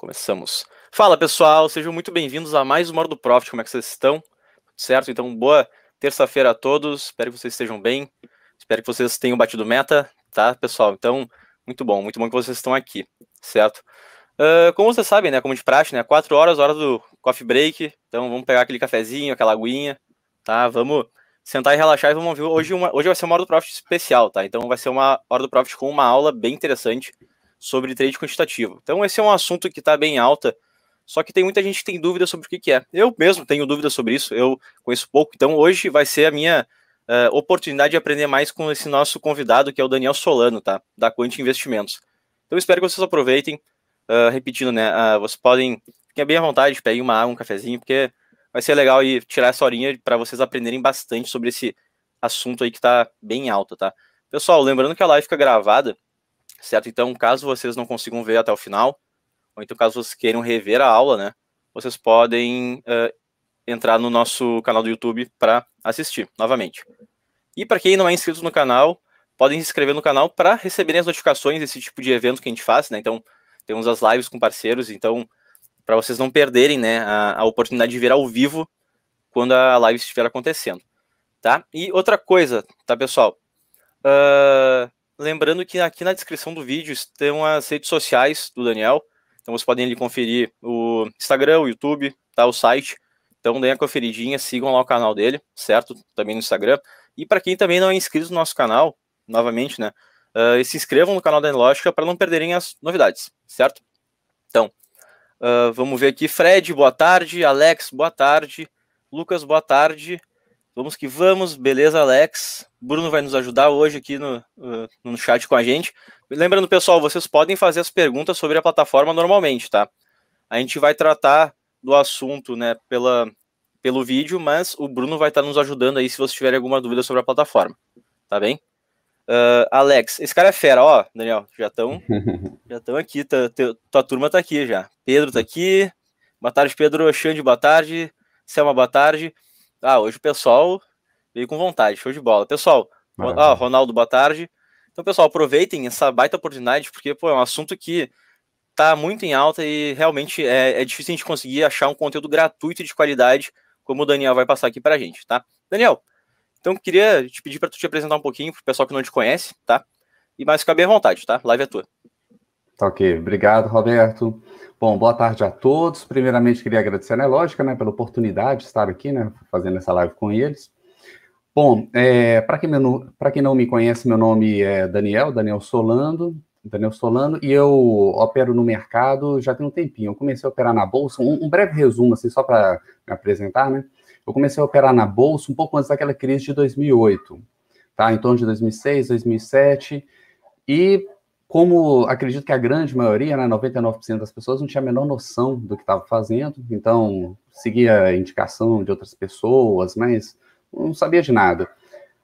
Começamos. Fala pessoal, sejam muito bem-vindos a mais uma Hora do Profit. Como é que vocês estão? Certo? Então, boa terça-feira a todos. Espero que vocês estejam bem. Espero que vocês tenham batido meta, tá, pessoal? Então, muito bom, muito bom que vocês estão aqui, certo? Uh, como vocês sabem, né, como de praxe, né, quatro horas, hora do coffee break. Então, vamos pegar aquele cafezinho, aquela aguinha, tá? Vamos sentar e relaxar e vamos ver. Hoje, uma, hoje vai ser uma hora do Profit especial, tá? Então, vai ser uma hora do Profit com uma aula bem interessante sobre trade quantitativo. Então, esse é um assunto que está bem alta, só que tem muita gente que tem dúvida sobre o que, que, é. Eu mesmo tenho dúvida sobre isso, eu conheço pouco, então hoje vai ser a minha uh, oportunidade de aprender mais com esse nosso convidado, que é o Daniel Solano, tá? Da Quant Investimentos. Então, espero que vocês aproveitem. Uh, repetindo, né? Uh, vocês podem, fiquem bem à vontade, peguem uma água, um cafezinho, porque vai ser legal e tirar essa horinha para vocês aprenderem bastante sobre esse assunto aí que está bem alto, tá? Pessoal, lembrando que a live fica gravada, certo? Então, caso vocês não consigam ver até o final, ou então caso vocês queiram rever a aula, né, vocês podem uh, entrar no nosso canal do YouTube para assistir novamente. E para quem não é inscrito no canal, podem se inscrever no canal para receberem as notificações desse tipo de evento que a gente faz, né? Então, temos as lives com parceiros, então, para vocês não perderem, né, a, a oportunidade de ver ao vivo quando a live estiver acontecendo, tá? E outra coisa, tá, pessoal? Uh, Lembrando que aqui na descrição do vídeo estão as redes sociais do Daniel. Então vocês podem ali conferir o Instagram, o YouTube, tá? O site. Então deem a conferidinha, sigam lá o canal dele, certo? Também no Instagram. E para quem também não é inscrito no nosso canal, novamente, né? Uh, se inscrevam no canal da Enlógica para não perderem as novidades, certo? Então, uh, vamos ver aqui. Fred, boa tarde. Alex, boa tarde. Lucas, boa tarde. Vamos que vamos, beleza, Alex? Bruno vai nos ajudar hoje aqui no, no chat com a gente. Lembrando, pessoal, vocês podem fazer as perguntas sobre a plataforma normalmente, tá? A gente vai tratar do assunto, né, pela, pelo vídeo, mas o Bruno vai estar nos ajudando aí se vocês tiverem alguma dúvida sobre a plataforma, tá bem? Uh, Alex, esse cara é fera, ó, Daniel, já estão já estão aqui, tá, tua turma tá aqui já. Pedro tá aqui. Boa tarde, Pedro. Xande, boa tarde. Selma, boa tarde. Ah, hoje o pessoal veio com vontade, show de bola. Pessoal, ah, Ronaldo, boa tarde. Então, pessoal, aproveitem essa baita oportunidade, porque pô, é um assunto que tá muito em alta e realmente é, é difícil a gente conseguir achar um conteúdo gratuito e de qualidade, como o Daniel vai passar aqui pra gente, tá? Daniel, então queria te pedir para tu te apresentar um pouquinho pro pessoal que não te conhece, tá? E mais ficar bem à vontade, tá? Live é tua. Tá ok, obrigado, Roberto. Bom, boa tarde a todos. Primeiramente, queria agradecer a Nelógica, né, pela oportunidade de estar aqui, né, fazendo essa live com eles. Bom, é, para quem, quem, não me conhece, meu nome é Daniel, Daniel Solano, Daniel Solano, e eu opero no mercado já tem um tempinho. Eu comecei a operar na Bolsa, um, um breve resumo, assim, só para me apresentar, né? Eu comecei a operar na Bolsa um pouco antes daquela crise de 2008, tá? Em torno de 2006, 2007, e como acredito que a grande maioria, né, 99% das pessoas, não tinha a menor noção do que estava fazendo, então seguia a indicação de outras pessoas, mas não sabia de nada.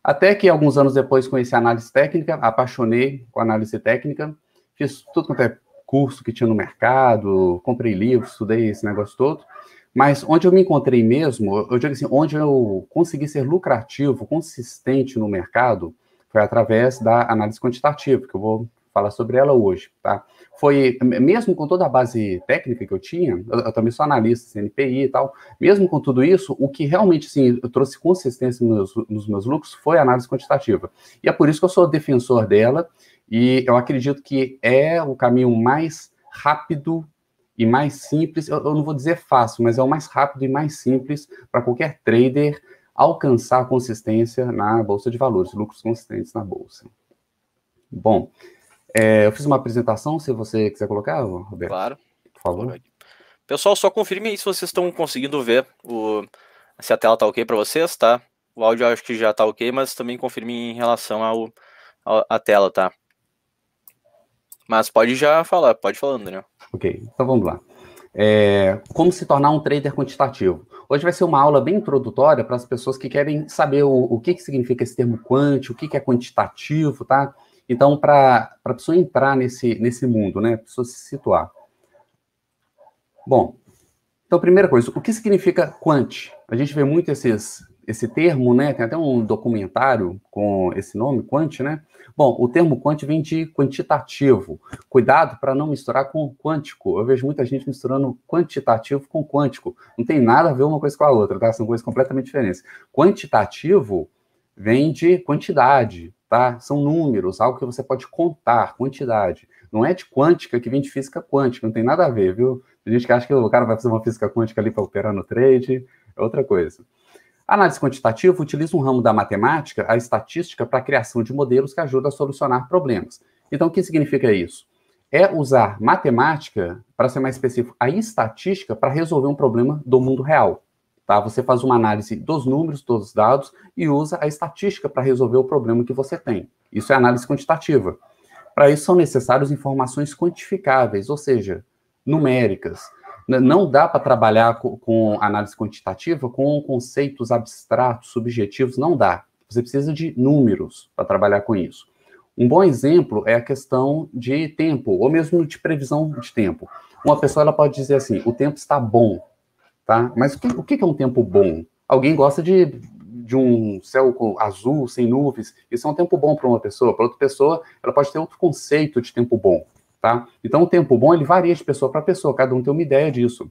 Até que alguns anos depois conheci a análise técnica, apaixonei com análise técnica, fiz tudo quanto é curso que tinha no mercado, comprei livros, estudei esse negócio todo, mas onde eu me encontrei mesmo, eu digo assim, onde eu consegui ser lucrativo, consistente no mercado, foi através da análise quantitativa, que eu vou falar sobre ela hoje, tá? Foi, mesmo com toda a base técnica que eu tinha, eu, eu também sou analista, CNPI e tal, mesmo com tudo isso, o que realmente, sim, trouxe consistência nos, nos meus lucros foi a análise quantitativa. E é por isso que eu sou defensor dela, e eu acredito que é o caminho mais rápido e mais simples, eu, eu não vou dizer fácil, mas é o mais rápido e mais simples para qualquer trader alcançar consistência na bolsa de valores, lucros consistentes na bolsa. Bom, é, eu fiz uma apresentação, se você quiser colocar, Roberto. Claro. Por favor. Pessoal, só confirme aí se vocês estão conseguindo ver o... se a tela tá ok para vocês, tá? O áudio acho que já tá ok, mas também confirme em relação ao, à tela, tá? Mas pode já falar, pode falando, Daniel. Ok, então vamos lá. É, como se tornar um trader quantitativo. Hoje vai ser uma aula bem introdutória para as pessoas que querem saber o, o que, que significa esse termo quant, o que, que é quantitativo, tá? Então, para a pessoa entrar nesse, nesse mundo, né? A pessoa se situar. Bom, então, primeira coisa, o que significa quant? A gente vê muito esses, esse termo, né? Tem até um documentário com esse nome, quant, né? Bom, o termo quant vem de quantitativo. Cuidado para não misturar com quântico. Eu vejo muita gente misturando quantitativo com quântico. Não tem nada a ver uma coisa com a outra, tá? São coisas completamente diferentes. Quantitativo vem de quantidade, tá? São números, algo que você pode contar, quantidade. Não é de quântica que vem de física quântica, não tem nada a ver, viu? Tem gente que acha que o cara vai fazer uma física quântica ali para operar no trade, é outra coisa. A análise quantitativa utiliza um ramo da matemática, a estatística, para a criação de modelos que ajudam a solucionar problemas. Então, o que significa isso? É usar matemática, para ser mais específico, a estatística para resolver um problema do mundo real. Tá? Você faz uma análise dos números, dos dados, e usa a estatística para resolver o problema que você tem. Isso é análise quantitativa. Para isso são necessárias informações quantificáveis, ou seja, numéricas. Não dá para trabalhar com, com, análise quantitativa com conceitos abstratos, subjetivos, não dá. Você precisa de números para trabalhar com isso. Um bom exemplo é a questão de tempo, ou mesmo de previsão de tempo. Uma pessoa ela pode dizer assim: o tempo está bom, tá? Mas o que, o que é um tempo bom? Alguém gosta de, de um céu azul, sem nuvens. Isso é um tempo bom para uma pessoa. Para outra pessoa, ela pode ter outro conceito de tempo bom. Tá? Então, o tempo bom ele varia de pessoa para pessoa, cada um tem uma ideia disso.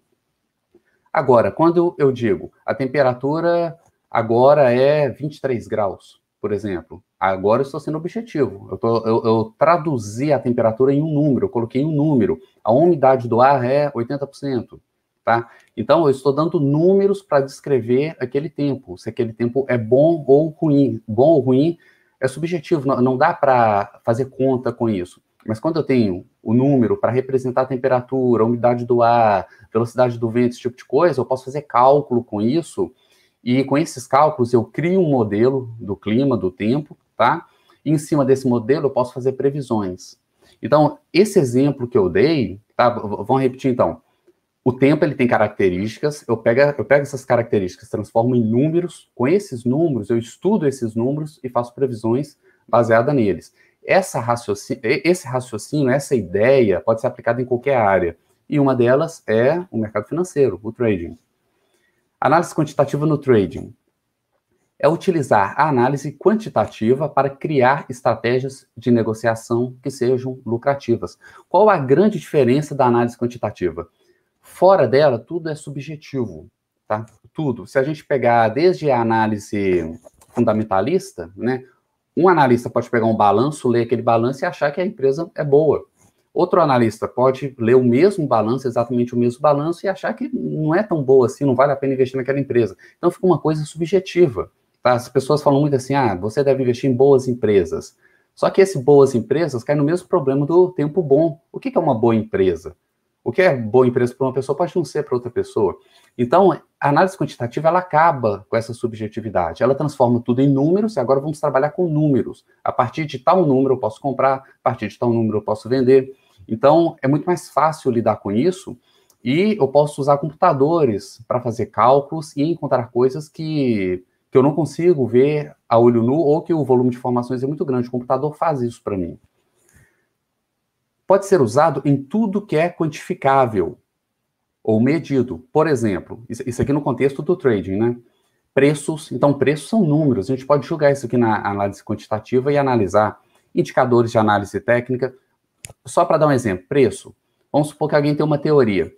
Agora, quando eu digo a temperatura agora é 23 graus, por exemplo, agora eu estou sendo objetivo. Eu, tô, eu, eu traduzi a temperatura em um número, eu coloquei um número. A umidade do ar é 80%. Tá? Então, eu estou dando números para descrever aquele tempo, se aquele tempo é bom ou ruim. Bom ou ruim é subjetivo, não, não dá para fazer conta com isso. Mas quando eu tenho o número para representar a temperatura, a umidade do ar, velocidade do vento, esse tipo de coisa, eu posso fazer cálculo com isso. E com esses cálculos eu crio um modelo do clima, do tempo, tá? E em cima desse modelo eu posso fazer previsões. Então, esse exemplo que eu dei, tá? Vamos repetir então. O tempo ele tem características, eu pego, eu pego essas características, transformo em números, com esses números eu estudo esses números e faço previsões baseadas neles. Essa esse raciocínio, essa ideia pode ser aplicada em qualquer área. E uma delas é o mercado financeiro, o trading. Análise quantitativa no trading é utilizar a análise quantitativa para criar estratégias de negociação que sejam lucrativas. Qual a grande diferença da análise quantitativa? Fora dela, tudo é subjetivo, tá? Tudo. Se a gente pegar desde a análise fundamentalista, né, um analista pode pegar um balanço, ler aquele balanço e achar que a empresa é boa. Outro analista pode ler o mesmo balanço, exatamente o mesmo balanço, e achar que não é tão boa assim, não vale a pena investir naquela empresa. Então fica uma coisa subjetiva. Tá? As pessoas falam muito assim: ah, você deve investir em boas empresas. Só que esse boas empresas cai no mesmo problema do tempo bom. O que é uma boa empresa? O que é boa empresa para uma pessoa pode não ser para outra pessoa. Então, a análise quantitativa ela acaba com essa subjetividade. Ela transforma tudo em números e agora vamos trabalhar com números. A partir de tal número eu posso comprar, a partir de tal número eu posso vender. Então, é muito mais fácil lidar com isso e eu posso usar computadores para fazer cálculos e encontrar coisas que, que eu não consigo ver a olho nu ou que o volume de informações é muito grande. O computador faz isso para mim pode ser usado em tudo que é quantificável ou medido. Por exemplo, isso aqui no contexto do trading, né? Preços, então preços são números. A gente pode jogar isso aqui na análise quantitativa e analisar indicadores de análise técnica. Só para dar um exemplo, preço. Vamos supor que alguém tem uma teoria.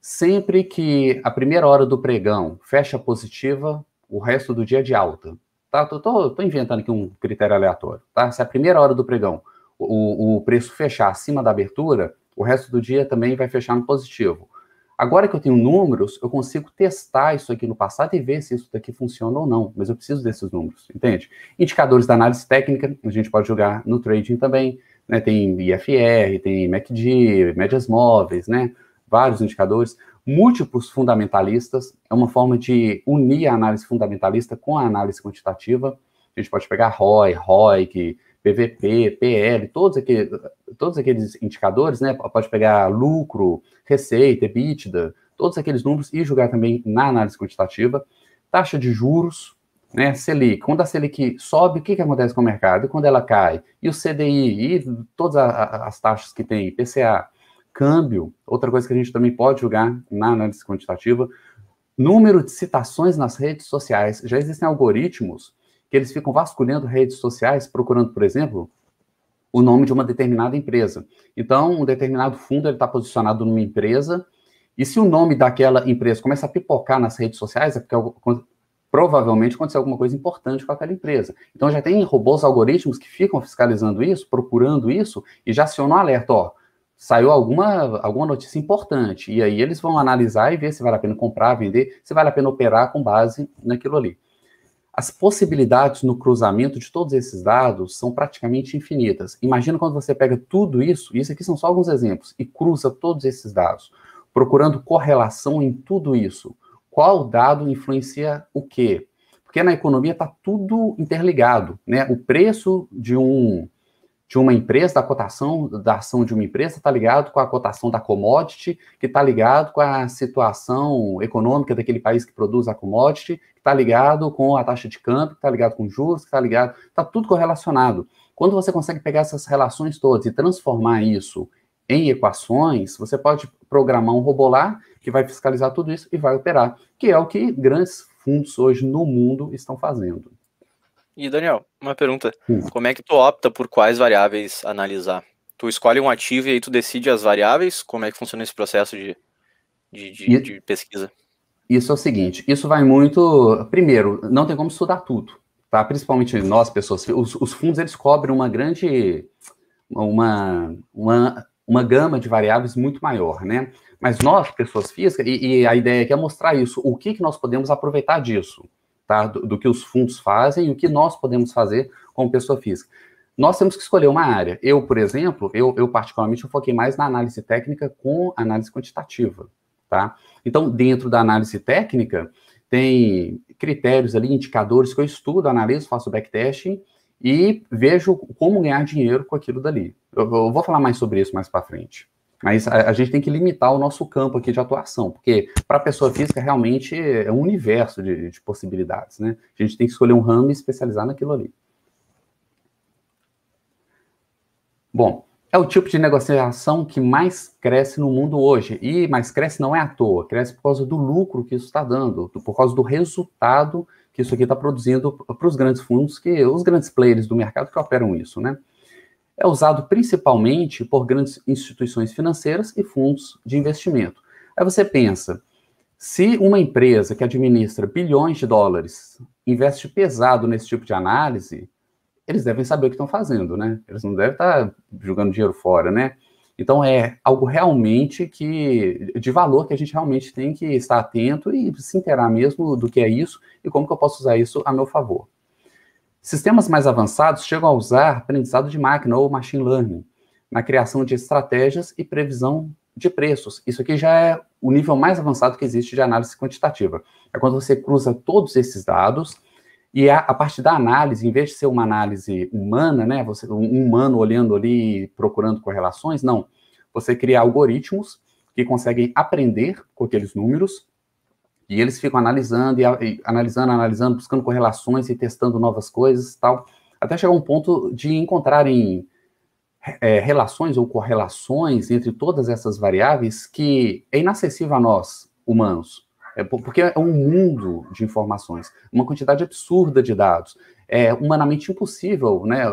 Sempre que a primeira hora do pregão fecha positiva, o resto do dia é de alta. Tá? Tô, tô, tô inventando aqui um critério aleatório. Tá? Se a primeira hora do pregão o, o preço fechar acima da abertura, o resto do dia também vai fechar no positivo. Agora que eu tenho números, eu consigo testar isso aqui no passado e ver se isso daqui funciona ou não, mas eu preciso desses números, entende? Indicadores da análise técnica, a gente pode jogar no trading também, né? Tem IFR, tem MACD, médias móveis, né? Vários indicadores. Múltiplos fundamentalistas, é uma forma de unir a análise fundamentalista com a análise quantitativa. A gente pode pegar ROI, ROIC, PVP, PL, todos aqueles, todos aqueles indicadores, né? Pode pegar lucro, receita, EBITDA, todos aqueles números e jogar também na análise quantitativa. Taxa de juros, né? Selic. Quando a Selic sobe, o que, que acontece com o mercado? E quando ela cai? E o CDI, e todas as taxas que tem, PCA, câmbio, outra coisa que a gente também pode jogar na análise quantitativa. número de citações nas redes sociais. Já existem algoritmos que eles ficam vasculhando redes sociais, procurando, por exemplo, o nome de uma determinada empresa. Então, um determinado fundo está posicionado numa empresa, e se o nome daquela empresa começa a pipocar nas redes sociais, é porque provavelmente aconteceu alguma coisa importante com aquela empresa. Então, já tem robôs algoritmos que ficam fiscalizando isso, procurando isso, e já acionam um alerta, ó, saiu alguma, alguma notícia importante, e aí eles vão analisar e ver se vale a pena comprar, vender, se vale a pena operar com base naquilo ali. As possibilidades no cruzamento de todos esses dados são praticamente infinitas. Imagina quando você pega tudo isso, isso aqui são só alguns exemplos, e cruza todos esses dados, procurando correlação em tudo isso. Qual dado influencia o quê? Porque na economia está tudo interligado, né? O preço de um de uma empresa, da cotação da ação de uma empresa, está ligado com a cotação da commodity, que está ligado com a situação econômica daquele país que produz a commodity, que está ligado com a taxa de câmbio, que está ligado com juros, que está ligado, está tudo correlacionado. Quando você consegue pegar essas relações todas e transformar isso em equações, você pode programar um robô lá que vai fiscalizar tudo isso e vai operar, que é o que grandes fundos hoje no mundo estão fazendo. E Daniel, uma pergunta. Hum. Como é que tu opta por quais variáveis analisar? Tu escolhe um ativo e aí tu decide as variáveis? Como é que funciona esse processo de, de, de, de pesquisa? Isso é o seguinte, isso vai muito... Primeiro, não tem como estudar tudo, tá? Principalmente nós, pessoas... Os, os fundos, eles cobrem uma grande... Uma, uma, uma gama de variáveis muito maior, né? Mas nós, pessoas físicas, e, e a ideia aqui é mostrar isso, o que, que nós podemos aproveitar disso tá? Do, do, que os fundos fazem e o que nós podemos fazer como pessoa física. Nós temos que escolher uma área. Eu, por exemplo, eu, eu particularmente eu foquei mais na análise técnica com análise quantitativa, tá? Então, dentro da análise técnica, tem critérios ali, indicadores que eu estudo, analiso, faço backtesting e vejo como ganhar dinheiro com aquilo dali. Eu, eu vou falar mais sobre isso mais para frente. Mas a, a, gente tem que limitar o nosso campo aqui de atuação, porque para a pessoa física realmente é um universo de, de, possibilidades, né? A gente tem que escolher um ramo e especializar naquilo ali. Bom, é o tipo de negociação que mais cresce no mundo hoje. E mais cresce não é à toa, cresce por causa do lucro que isso está dando, por causa do resultado que isso aqui está produzindo para os grandes fundos, que os grandes players do mercado que operam isso, né? É usado principalmente por grandes instituições financeiras e fundos de investimento. Aí você pensa, se uma empresa que administra bilhões de dólares investe pesado nesse tipo de análise, eles devem saber o que estão fazendo, né? Eles não devem estar jogando dinheiro fora, né? Então é algo realmente que de valor que a gente realmente tem que estar atento e se inteirar mesmo do que é isso e como que eu posso usar isso a meu favor. Sistemas mais avançados chegam a usar aprendizado de máquina ou machine learning na criação de estratégias e previsão de preços. Isso aqui já é o nível mais avançado que existe de análise quantitativa. É quando você cruza todos esses dados e a, a partir da análise, em vez de ser uma análise humana, né, você um humano olhando ali procurando correlações, não. Você cria algoritmos que conseguem aprender com aqueles números e eles ficam analisando e, e, analisando, analisando, buscando correlações e testando novas coisas tal, até chegar a um ponto de encontrarem é, relações ou correlações entre todas essas variáveis que é inacessível a nós, humanos. É, porque é um mundo de informações, uma quantidade absurda de dados. É humanamente impossível, né?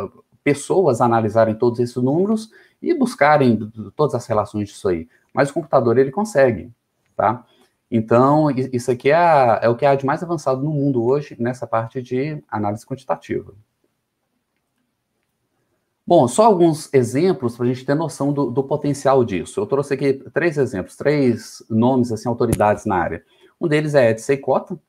Pessoas analisarem todos esses números e buscarem todas as relações disso aí. Mas o computador, ele consegue, tá? Então, isso aqui é, é o que há de mais avançado no mundo hoje nessa parte de análise quantitativa. Bom, só alguns exemplos para a gente ter noção do, do, potencial disso. Eu trouxe aqui três exemplos, três nomes, assim, autoridades na área. Um deles é Ed Seikota,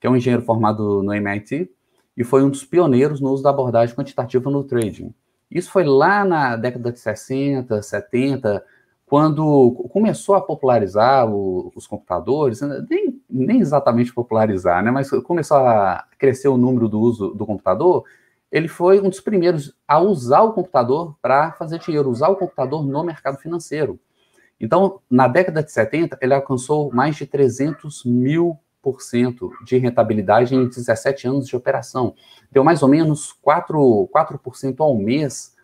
que é um engenheiro formado no MIT e foi um dos pioneiros no uso da abordagem quantitativa no trading. Isso foi lá na década de 60, 70, quando começou a popularizar o, os computadores, né, nem, nem, exatamente popularizar, né, mas começou a crescer o número do uso do computador, ele foi um dos primeiros a usar o computador para fazer dinheiro, usar o computador no mercado financeiro. Então, na década de 70, ele alcançou mais de 300 mil por cento de rentabilidade em 17 anos de operação. Deu mais ou menos 4%, 4 ao mês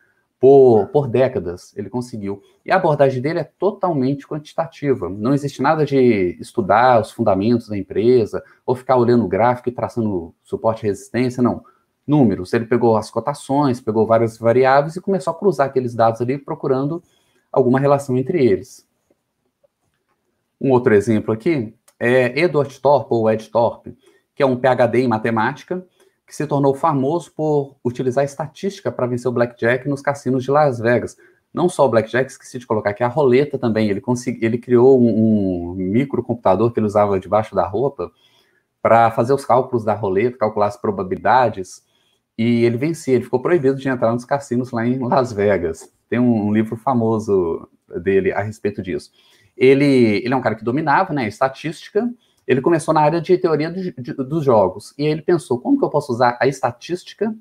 por, por décadas, ele conseguiu. E a abordagem dele é totalmente quantitativa. Não existe nada de estudar os fundamentos da empresa, ou ficar olhando o gráfico e traçando suporte e resistência, não. Números. Ele pegou as cotações, pegou várias variáveis e começou a cruzar aqueles dados ali, procurando alguma relação entre eles. Um outro exemplo aqui é Edward Thorpe, ou Ed Thorpe, que é um PhD em matemática, que se tornou famoso por utilizar estatística para vencer o blackjack nos cassinos de Las Vegas. Não só o blackjack, esqueci de colocar aqui, a roleta também. Ele, consegui, ele criou um, um microcomputador que ele usava debaixo da roupa para fazer os cálculos da roleta, calcular as probabilidades, e ele vencia. Ele ficou proibido de entrar nos cassinos lá em Las Vegas. Tem um, um livro famoso dele a respeito disso. Ele, ele é um cara que dominava né, estatística, ele começou na área de teoria de, de, dos jogos. E ele pensou: como que eu posso usar a estatística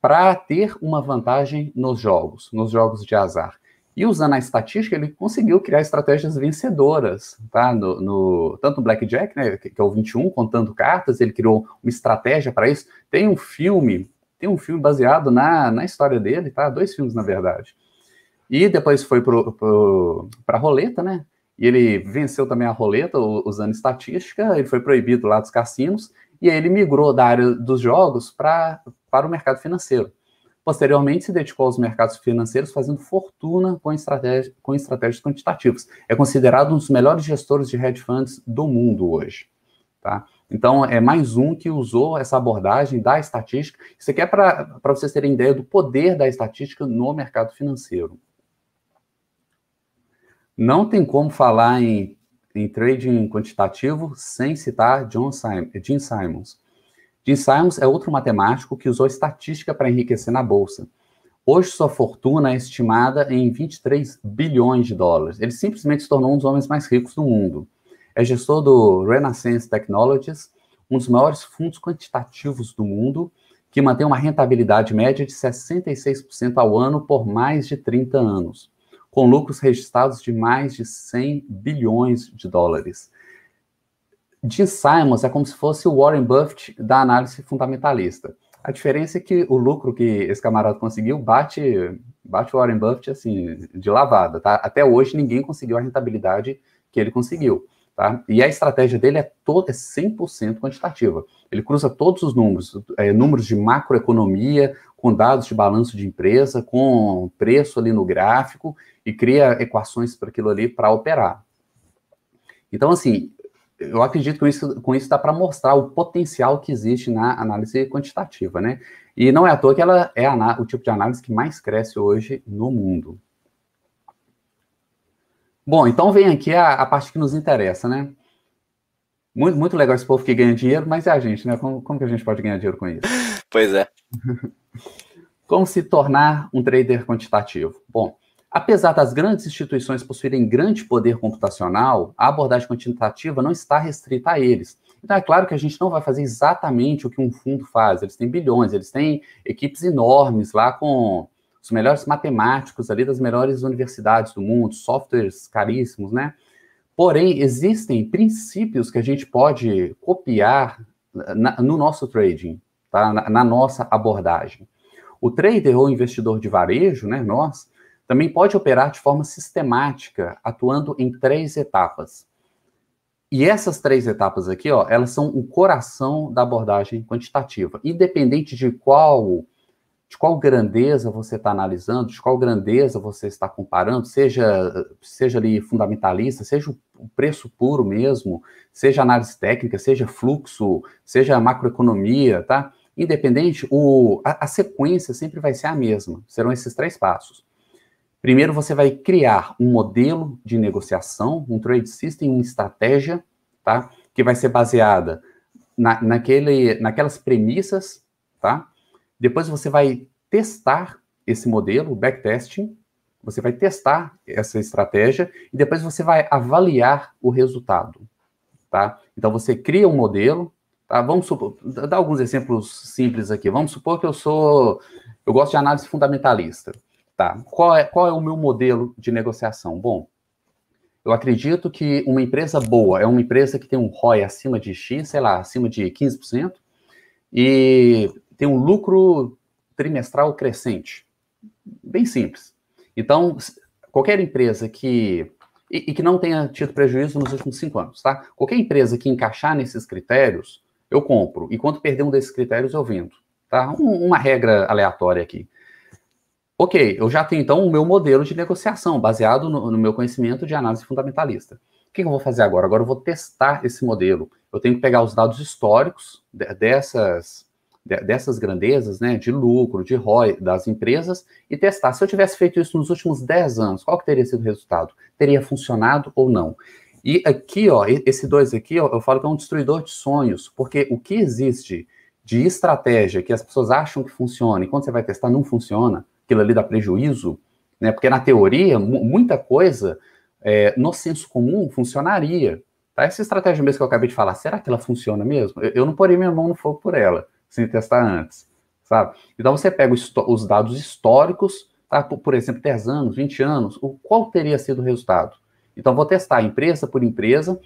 para ter uma vantagem nos jogos, nos jogos de azar? E usando a estatística, ele conseguiu criar estratégias vencedoras, tá? No, no, tanto Blackjack, né, que é o 21, contando cartas, ele criou uma estratégia para isso. Tem um filme, tem um filme baseado na, na história dele, tá? Dois filmes, na verdade. E depois foi para roleta, né? E ele venceu também a roleta usando estatística, ele foi proibido lá dos cassinos, e aí ele migrou da área dos jogos pra, para o mercado financeiro. Posteriormente, se dedicou aos mercados financeiros, fazendo fortuna com, estratégia, com estratégias quantitativas. É considerado um dos melhores gestores de hedge funds do mundo hoje. Tá? Então, é mais um que usou essa abordagem da estatística. Isso aqui é para vocês terem ideia do poder da estatística no mercado financeiro. Não tem como falar em, em trading quantitativo sem citar John Jim Simons. Jim Simons é outro matemático que usou estatística para enriquecer na bolsa. Hoje sua fortuna é estimada em 23 bilhões de dólares. Ele simplesmente se tornou um dos homens mais ricos do mundo. É gestor do Renaissance Technologies, um dos maiores fundos quantitativos do mundo, que mantém uma rentabilidade média de 66% ao ano por mais de 30 anos com lucros registrados de mais de 100 bilhões de dólares. Jim Simons é como se fosse o Warren Buffett da análise fundamentalista. A diferença é que o lucro que esse camarada conseguiu bate, bate o Warren Buffett assim, de lavada. Tá? Até hoje ninguém conseguiu a rentabilidade que ele conseguiu. Tá? E a estratégia dele é, toda, é 100% quantitativa. Ele cruza todos os números, é, números de macroeconomia, com dados de balanço de empresa, com preço ali no gráfico, e cria equações para aquilo ali para operar. Então, assim, eu acredito que com isso, com isso dá para mostrar o potencial que existe na análise quantitativa, né? E não é à toa que ela é o tipo de análise que mais cresce hoje no mundo. Bom, então vem aqui a, a parte que nos interessa, né? Muito, muito legal esse povo que ganha dinheiro, mas é a gente, né? Como, como que a gente pode ganhar dinheiro com isso? Pois é. como se tornar um trader quantitativo? Bom, Apesar das grandes instituições possuírem grande poder computacional, a abordagem quantitativa não está restrita a eles. Então, é claro que a gente não vai fazer exatamente o que um fundo faz. Eles têm bilhões, eles têm equipes enormes lá com os melhores matemáticos ali das melhores universidades do mundo, softwares caríssimos, né? Porém, existem princípios que a gente pode copiar na, no nosso trading, tá? na, na nossa abordagem. O trader ou investidor de varejo, né, nós, também pode operar de forma sistemática, atuando em três etapas. E essas três etapas aqui, ó, elas são o coração da abordagem quantitativa. Independente de qual de qual grandeza você está analisando, de qual grandeza você está comparando, seja, seja ali fundamentalista, seja o preço puro mesmo, seja análise técnica, seja fluxo, seja macroeconomia, tá? Independente, o, a, a sequência sempre vai ser a mesma. Serão esses três passos. Primeiro, você vai criar um modelo de negociação, um trade system, uma estratégia, tá? Que vai ser baseada na, naquele, naquelas premissas, tá? Depois você vai testar esse modelo, o backtesting, você vai testar essa estratégia e depois você vai avaliar o resultado, tá? Então você cria um modelo, tá? Vamos supor, dar alguns exemplos simples aqui. Vamos supor que eu sou, eu gosto de análise fundamentalista. Tá. Qual é, qual é o meu modelo de negociação? Bom, eu acredito que uma empresa boa é uma empresa que tem um ROI acima de X, sei lá, acima de 15%, e tem um lucro trimestral crescente. bem simples. Então, qualquer empresa que e, e, que não tenha tido prejuízo nos últimos cinco anos, tá? Qualquer empresa que encaixar nesses critérios, eu compro. E quando perder um desses critérios, eu vendo, tá? Um, uma regra aleatória aqui. Ok, eu já tenho então o meu modelo de negociação, baseado no, no meu conhecimento de análise fundamentalista. O que eu vou fazer agora? Agora eu vou testar esse modelo. Eu tenho que pegar os dados históricos dessas dessas grandezas, né, de lucro, de ROI das empresas e testar. Se eu tivesse feito isso nos últimos 10 anos, qual que teria sido o resultado? Teria funcionado ou não? E aqui, ó, esse dois aqui, ó, eu falo que é um destruidor de sonhos, porque o que existe de estratégia que as pessoas acham que funciona e quando você vai testar não funciona, aquilo ali dá prejuízo, né? Porque na teoria, muita coisa é, no senso comum funcionaria. Tá? Essa estratégia mesmo que eu acabei de falar, será que ela funciona mesmo? Eu, eu não porei minha mão no fogo por ela sem testar antes, sabe? Então você pega os dados históricos, tá? por, por, exemplo, 10 anos, 20 anos, o, qual teria sido o resultado? Então vou testar empresa por empresa,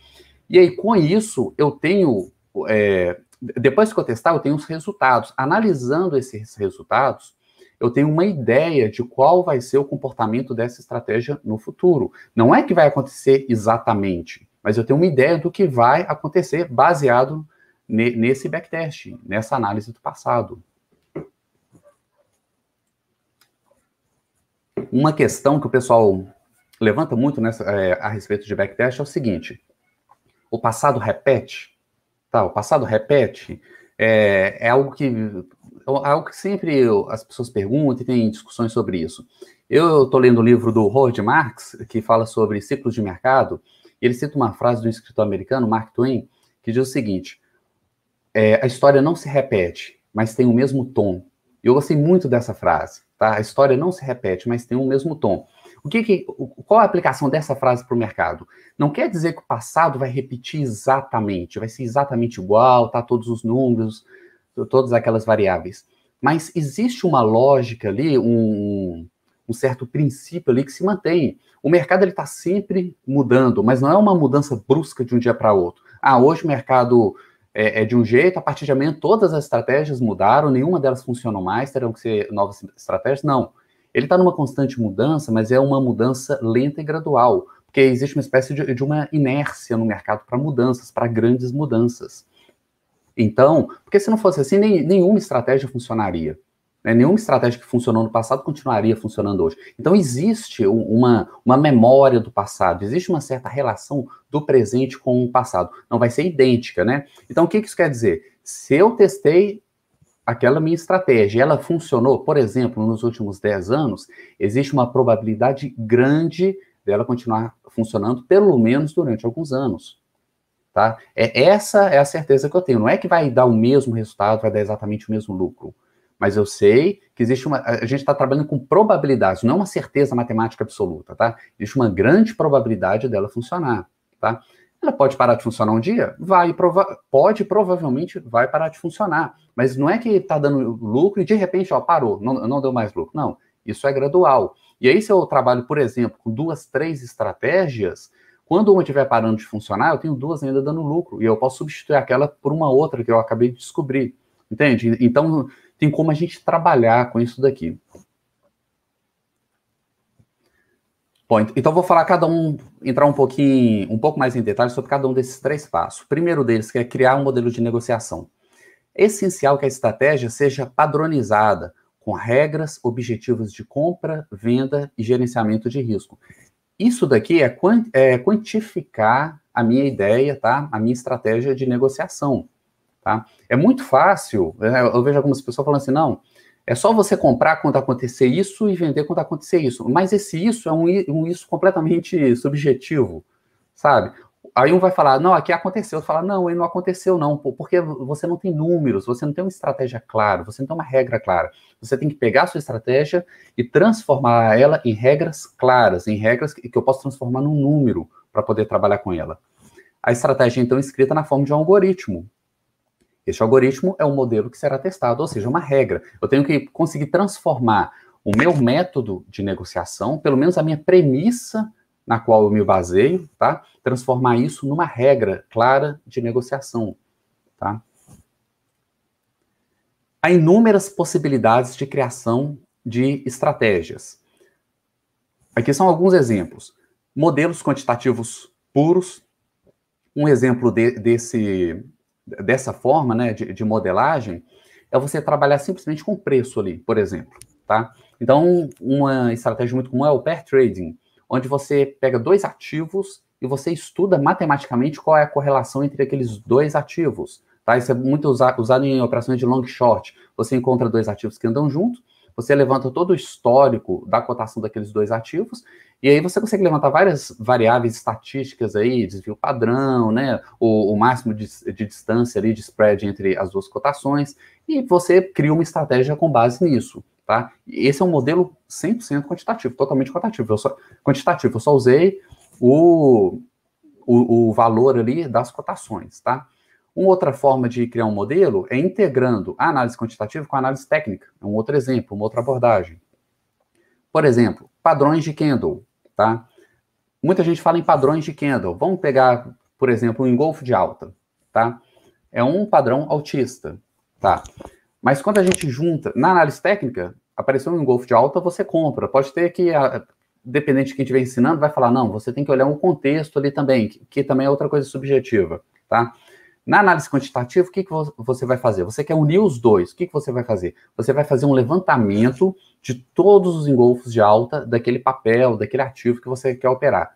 e aí com isso eu tenho, é, depois que eu testar, eu tenho os resultados. Analisando esses resultados, eu tenho uma ideia de qual vai ser o comportamento dessa estratégia no futuro. Não é que vai acontecer exatamente, mas eu tenho uma ideia do que vai acontecer baseado nesse backtest, nessa análise do passado. Uma questão que o pessoal levanta muito nessa, é, a respeito de backtest é o seguinte: o passado repete, tá? O passado repete é, é algo que é algo que sempre as pessoas perguntam e tem discussões sobre isso. Eu estou lendo o livro do Howard Marks que fala sobre ciclos de mercado. E ele cita uma frase do escritor americano Mark Twain que diz o seguinte: é, a história não se repete, mas tem o mesmo tom. Eu gostei muito dessa frase, tá? A história não se repete, mas tem o mesmo tom. O que, que qual a aplicação dessa frase para o mercado? Não quer dizer que o passado vai repetir exatamente, vai ser exatamente igual, tá? Todos os números, todas aquelas variáveis. Mas existe uma lógica ali, um, um certo princípio ali que se mantém. O mercado ele está sempre mudando, mas não é uma mudança brusca de um dia para outro. Ah, hoje o mercado é, é, de um jeito, a partir de amanhã todas as estratégias mudaram, nenhuma delas funcionou mais, terão que ser novas estratégias. Não. Ele está numa constante mudança, mas é uma mudança lenta e gradual, porque existe uma espécie de, de uma inércia no mercado para mudanças, para grandes mudanças. Então, porque se não fosse assim, nem, nenhuma estratégia funcionaria. Né? Nenhuma estratégia que funcionou no passado continuaria funcionando hoje. Então, existe uma, uma memória do passado, existe uma certa relação do presente com o passado. Não vai ser idêntica, né? Então, o que isso quer dizer? Se eu testei aquela minha estratégia, ela funcionou, por exemplo, nos últimos 10 anos, existe uma probabilidade grande dela continuar funcionando pelo menos durante alguns anos. Tá? É essa é a certeza que eu tenho. Não é que vai dar o mesmo resultado, vai dar exatamente o mesmo lucro mas eu sei que existe uma. A gente está trabalhando com probabilidades, não uma certeza matemática absoluta, tá? Existe uma grande probabilidade dela funcionar, tá? Ela pode parar de funcionar um dia? Vai, prova pode, provavelmente vai parar de funcionar. Mas não é que está dando lucro e de repente, ó, parou, não, não deu mais lucro. Não, isso é gradual. E aí, se eu trabalho, por exemplo, com duas, três estratégias, quando uma estiver parando de funcionar, eu tenho duas ainda dando lucro. E eu posso substituir aquela por uma outra que eu acabei de descobrir. Entende? Então, tem como a gente trabalhar com isso daqui. Bom, então vou falar cada um, entrar um pouquinho, um pouco mais em detalhes sobre cada um desses três passos. O primeiro deles que é criar um modelo de negociação. É essencial que a estratégia seja padronizada, com regras, objetivos de compra, venda e gerenciamento de risco. Isso daqui é, é quantificar a minha ideia, tá? A minha estratégia de negociação. Tá? É muito fácil, né? eu vejo algumas pessoas falando assim, não, é só você comprar quando acontecer isso e vender quando acontecer isso. Mas esse isso é um, um isso completamente subjetivo, sabe? Aí um vai falar, não, aqui aconteceu. Fala, não, aí não aconteceu, não, porque você não tem números, você não tem uma estratégia clara, você não tem uma regra clara. Você tem que pegar a sua estratégia e transformar ela em regras claras, em regras que, que eu posso transformar num número para poder trabalhar com ela. A estratégia, então, é escrita na forma de um algoritmo. Este algoritmo é um modelo que será testado, ou seja, uma regra. Eu tenho que conseguir transformar o meu método de negociação, pelo menos a minha premissa na qual eu me baseio, tá? Transformar isso numa regra clara de negociação, tá? Há inúmeras possibilidades de criação de estratégias. Aqui são alguns exemplos. Modelos quantitativos puros. Um exemplo de, desse, dessa forma né, de, de modelagem é você trabalhar simplesmente com preço ali, por exemplo. Tá? Então, uma estratégia muito comum é o pair trading, onde você pega dois ativos e você estuda matematicamente qual é a correlação entre aqueles dois ativos. Tá? Isso é muito usado em operações de long short. Você encontra dois ativos que andam juntos, você levanta todo o histórico da cotação daqueles dois ativos, e aí você consegue levantar várias variáveis estatísticas aí, desvio padrão, né, o, o máximo de, de, distância ali, de spread entre as duas cotações, e você cria uma estratégia com base nisso, tá? Esse é um modelo 100% quantitativo, totalmente quantitativo. Eu só, quantitativo, eu só usei o, o, o valor ali das cotações, tá? Uma outra forma de criar um modelo é integrando a análise quantitativa com a análise técnica. É um outro exemplo, uma outra abordagem. Por exemplo, padrões de Kendall, tá? Muita gente fala em padrões de Kendall. Vamos pegar, por exemplo, o engolfo de alta, tá? É um padrão autista, tá? Mas quando a gente junta, na análise técnica, apareceu um engolfo de alta, você compra. Pode ter que, dependente de quem estiver ensinando, vai falar, não, você tem que olhar um contexto ali também, que, que também é outra coisa subjetiva, tá? Na análise quantitativa, o que, que você vai fazer? Você quer unir os dois. O que, que você vai fazer? Você vai fazer um levantamento de todos os engolfos de alta daquele papel, daquele ativo que você quer operar.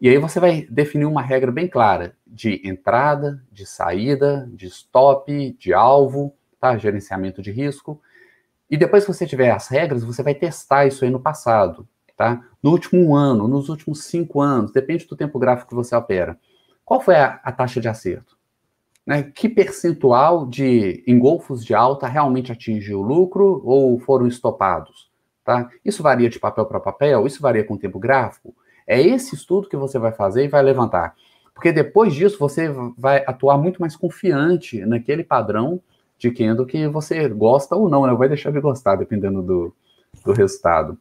E aí você vai definir uma regra bem clara de entrada, de saída, de stop, de alvo, tá? gerenciamento de risco. E depois que você tiver as regras, você vai testar isso aí no passado, tá? No último ano, nos últimos cinco anos, depende do tempo gráfico que você opera. Qual foi a, a taxa de acerto? Né, que percentual de engolfos de alta realmente atingiu o lucro ou foram estopados? Tá? Isso varia de papel para papel? Isso varia com o tempo gráfico? É esse estudo que você vai fazer e vai levantar. Porque depois disso você vai atuar muito mais confiante naquele padrão de Kendo que você gosta ou não, né? Vai deixar de gostar, dependendo do, do resultado.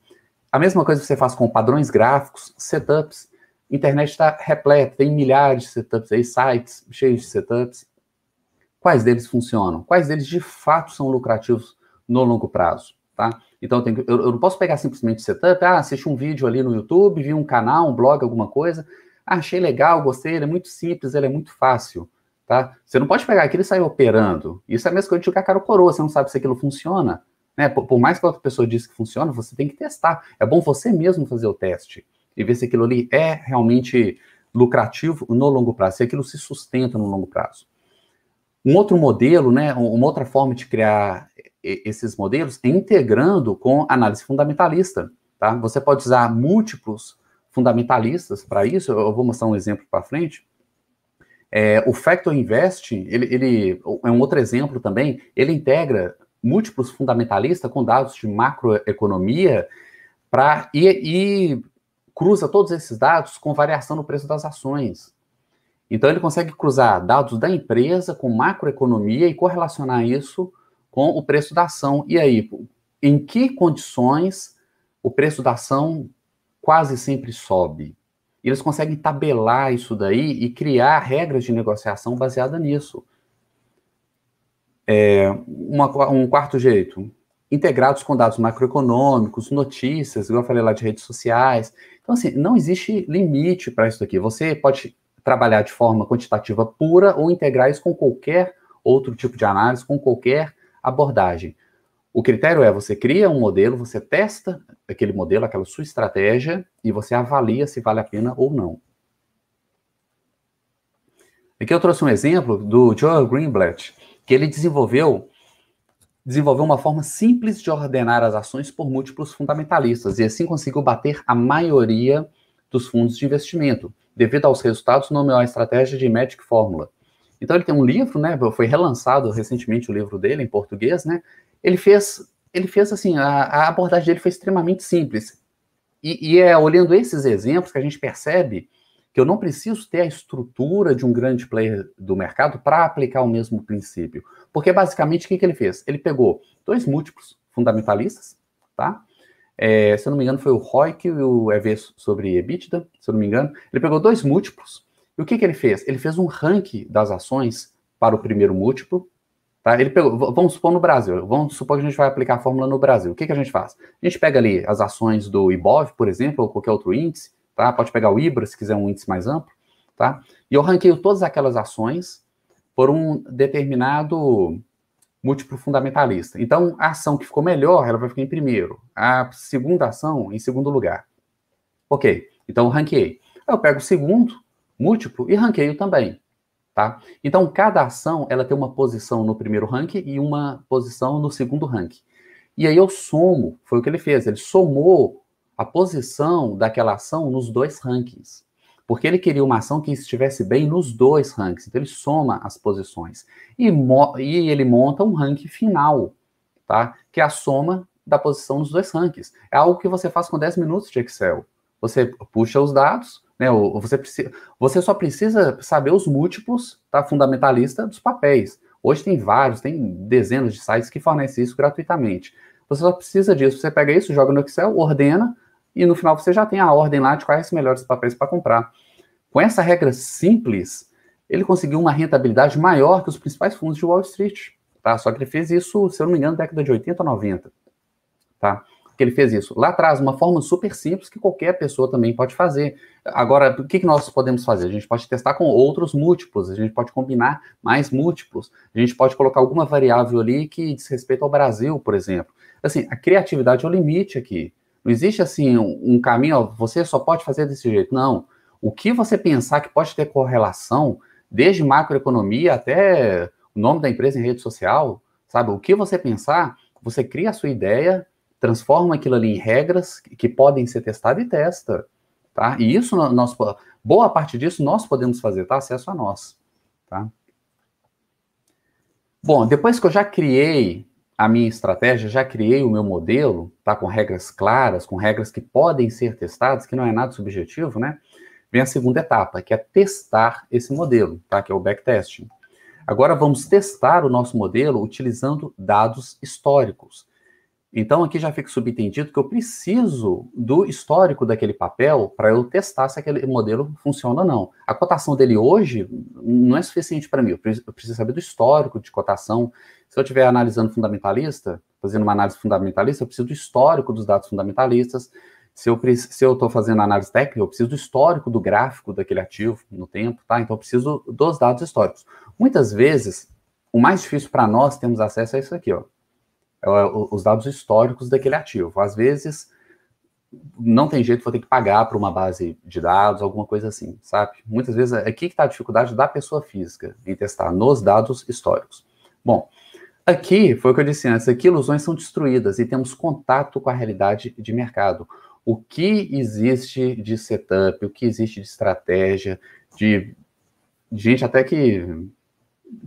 A mesma coisa você faz com padrões gráficos, setups. Internet está repleta, tem milhares de setups aí, sites cheios de setups. Quais deles funcionam? Quais deles de fato são lucrativos no longo prazo? Tá? Então eu, eu, eu não posso pegar simplesmente setup, ah, assisti um vídeo ali no YouTube, vi um canal, um blog, alguma coisa, ah, achei legal, gostei, ele é muito simples, ele é muito fácil. Tá? Você não pode pegar aquilo e sair operando. Isso é a mesma coisa de jogar cara coroa, você não sabe se aquilo funciona. Né? Por, por, mais que outra pessoa diz que funciona, você tem que testar. É bom você mesmo fazer o teste e ver se aquilo ali é realmente lucrativo no longo prazo, se aquilo se sustenta no longo prazo. Um outro modelo, né, uma outra forma de criar esses modelos é integrando com análise fundamentalista. Tá? Você pode usar múltiplos fundamentalistas para isso. Eu vou mostrar um exemplo para frente. É, o Factor Invest, ele, ele, é um outro exemplo também. Ele integra múltiplos fundamentalistas com dados de macroeconomia para e, e cruza todos esses dados com variação no preço das ações. Então, ele consegue cruzar dados da empresa com macroeconomia e correlacionar isso com o preço da ação. E aí, em que condições o preço da ação quase sempre sobe? Eles conseguem tabelar isso daí e criar regras de negociação baseada nisso. É, uma, um quarto jeito, integrados com dados macroeconômicos, notícias, igual eu falei lá de redes sociais. Então, assim, não existe limite para isso aqui. Você pode trabalhar de forma quantitativa pura ou integrar isso com qualquer outro tipo de análise, com qualquer abordagem. O critério é você cria um modelo, você testa aquele modelo, aquela sua estratégia, e você avalia se vale a pena ou não. Aqui eu trouxe um exemplo do Joel Greenblatt, que ele desenvolveu desenvolveu uma forma simples de ordenar as ações por múltiplos fundamentalistas e assim conseguiu bater a maioria dos fundos de investimento devido aos resultados, nomeou a estratégia de Magic Fórmula. Então ele tem um livro, né? Foi relançado recentemente o livro dele em português, né? Ele fez, ele fez assim, a, a abordagem dele foi extremamente simples. E, e, é olhando esses exemplos que a gente percebe que eu não preciso ter a estrutura de um grande player do mercado para aplicar o mesmo princípio. Porque basicamente o que, que ele fez? Ele pegou dois múltiplos fundamentalistas, tá? É, se eu não me engano, foi o ROIC e o EV sobre EBITDA, se eu não me engano. Ele pegou dois múltiplos. E o que, que ele fez? Ele fez um ranking das ações para o primeiro múltiplo, Tá? Ele pegou, vamos supor no Brasil, vamos supor que a gente vai aplicar a fórmula no Brasil. O que, que a gente faz? A gente pega ali as ações do IBOV, por exemplo, ou qualquer outro índice, tá? Pode pegar o IBRA, se quiser um índice mais amplo, tá? E eu ranqueio todas aquelas ações por um determinado múltiplo fundamentalista. Então, a ação que ficou melhor, ela vai ficar em primeiro. A segunda ação, em segundo lugar. Ok, então ranqueei. Eu pego o segundo múltiplo e ranqueio também. Tá? Então, cada ação ela tem uma posição no primeiro ranking e uma posição no segundo ranking. E aí eu somo, foi o que ele fez, ele somou a posição daquela ação nos dois rankings. Porque ele queria uma ação que estivesse bem nos dois rankings. Então ele soma as posições. E, e ele monta um ranking final, tá? Que é a soma da posição nos dois rankings. É algo que você faz com 10 minutos de Excel. Você puxa os dados, né? Você, precisa, você só precisa saber os múltiplos tá, fundamentalista dos papéis. Hoje tem vários, tem dezenas de sites que fornecem isso gratuitamente. Você só precisa disso. Você pega isso, joga no Excel, ordena, e no final você já tem a ordem lá de quais os melhores papéis para comprar. Com essa regra simples, ele conseguiu uma rentabilidade maior que os principais fundos de Wall Street. Tá? Só que ele fez isso, se eu não me engano, na década de 80 ou 90. Tá? que ele fez isso? Lá atrás, uma forma super simples que qualquer pessoa também pode fazer. Agora, o que, que nós podemos fazer? A gente pode testar com outros múltiplos, a gente pode combinar mais múltiplos, a gente pode colocar alguma variável ali que diz respeito ao Brasil, por exemplo. Assim, a criatividade é o limite aqui. Não existe assim um, caminho, ó, você só pode fazer desse jeito. Não. O que você pensar que pode ter correlação, desde macroeconomia até o nome da empresa em rede social, sabe? O que você pensar, você cria a sua ideia, transforma aquilo ali em regras que podem ser testadas e testa, tá? E isso nós boa parte disso nós podemos fazer, tá? Acesso a nós, tá? Bom, depois que eu já criei a minha estratégia, já criei o meu modelo, tá? Com regras claras, com regras que podem ser testadas, que não é nada subjetivo, né? Vem a segunda etapa, que é testar esse modelo, tá? Que é o backtesting. Agora vamos testar o nosso modelo utilizando dados históricos. Então, aqui já fica subentendido que eu preciso do histórico daquele papel para eu testar se aquele modelo funciona ou não. A cotação dele hoje não é suficiente para mim, eu preciso saber do histórico de cotação. Se eu estiver analisando fundamentalista, fazendo uma análise fundamentalista, eu preciso do histórico dos dados fundamentalistas. Se eu estou fazendo análise técnica, eu preciso do histórico do gráfico daquele ativo no tempo, tá? Então, eu preciso dos dados históricos. Muitas vezes, o mais difícil para nós termos acesso é isso aqui, ó os dados históricos daquele ativo. Às vezes, não tem jeito, vou ter que pagar para uma base de dados, alguma coisa assim, sabe? Muitas vezes, é aqui que está a dificuldade da pessoa física em testar nos dados históricos. Bom, aqui, foi o que eu disse antes, aqui ilusões são destruídas e temos contato com a realidade de mercado. O que existe de setup, o que existe de estratégia, de gente até que,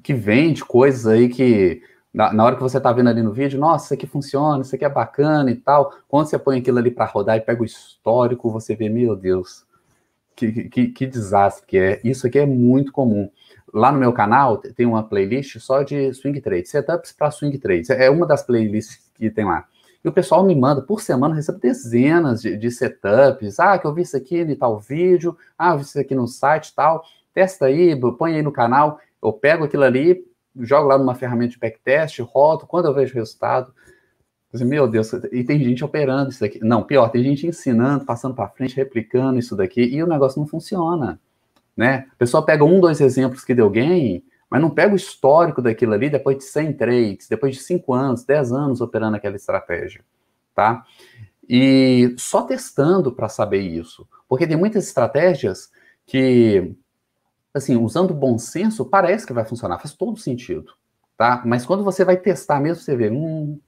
que vende coisas aí que na, na, hora que você está vendo ali no vídeo, nossa, isso aqui funciona, isso aqui é bacana e tal. Quando você põe aquilo ali para rodar e pega o histórico, você vê, meu Deus, que, que, que desastre que é. Isso aqui é muito comum. Lá no meu canal tem uma playlist só de swing trade, setups para swing trades. É uma das playlists que tem lá. E o pessoal me manda, por semana, recebe dezenas de, de setups. Ah, que eu vi isso aqui em tal vídeo. Ah, vi isso aqui no site tal. Testa aí, põe aí no canal. Eu pego aquilo ali, jogo lá numa ferramenta de backtest, rodo, quando eu vejo o resultado, meu Deus, e tem gente operando isso daqui. Não, pior, tem gente ensinando, passando para frente, replicando isso daqui, e o negócio não funciona. Né? A pessoa pega um, dois exemplos que deu gain, mas não pega o histórico daquilo ali depois de 100 trades, depois de 5 anos, 10 anos operando aquela estratégia. Tá? E só testando para saber isso. Porque tem muitas estratégias que assim, usando bom senso, parece que vai funcionar, faz todo sentido, tá? Mas quando você vai testar mesmo, você vê, hum,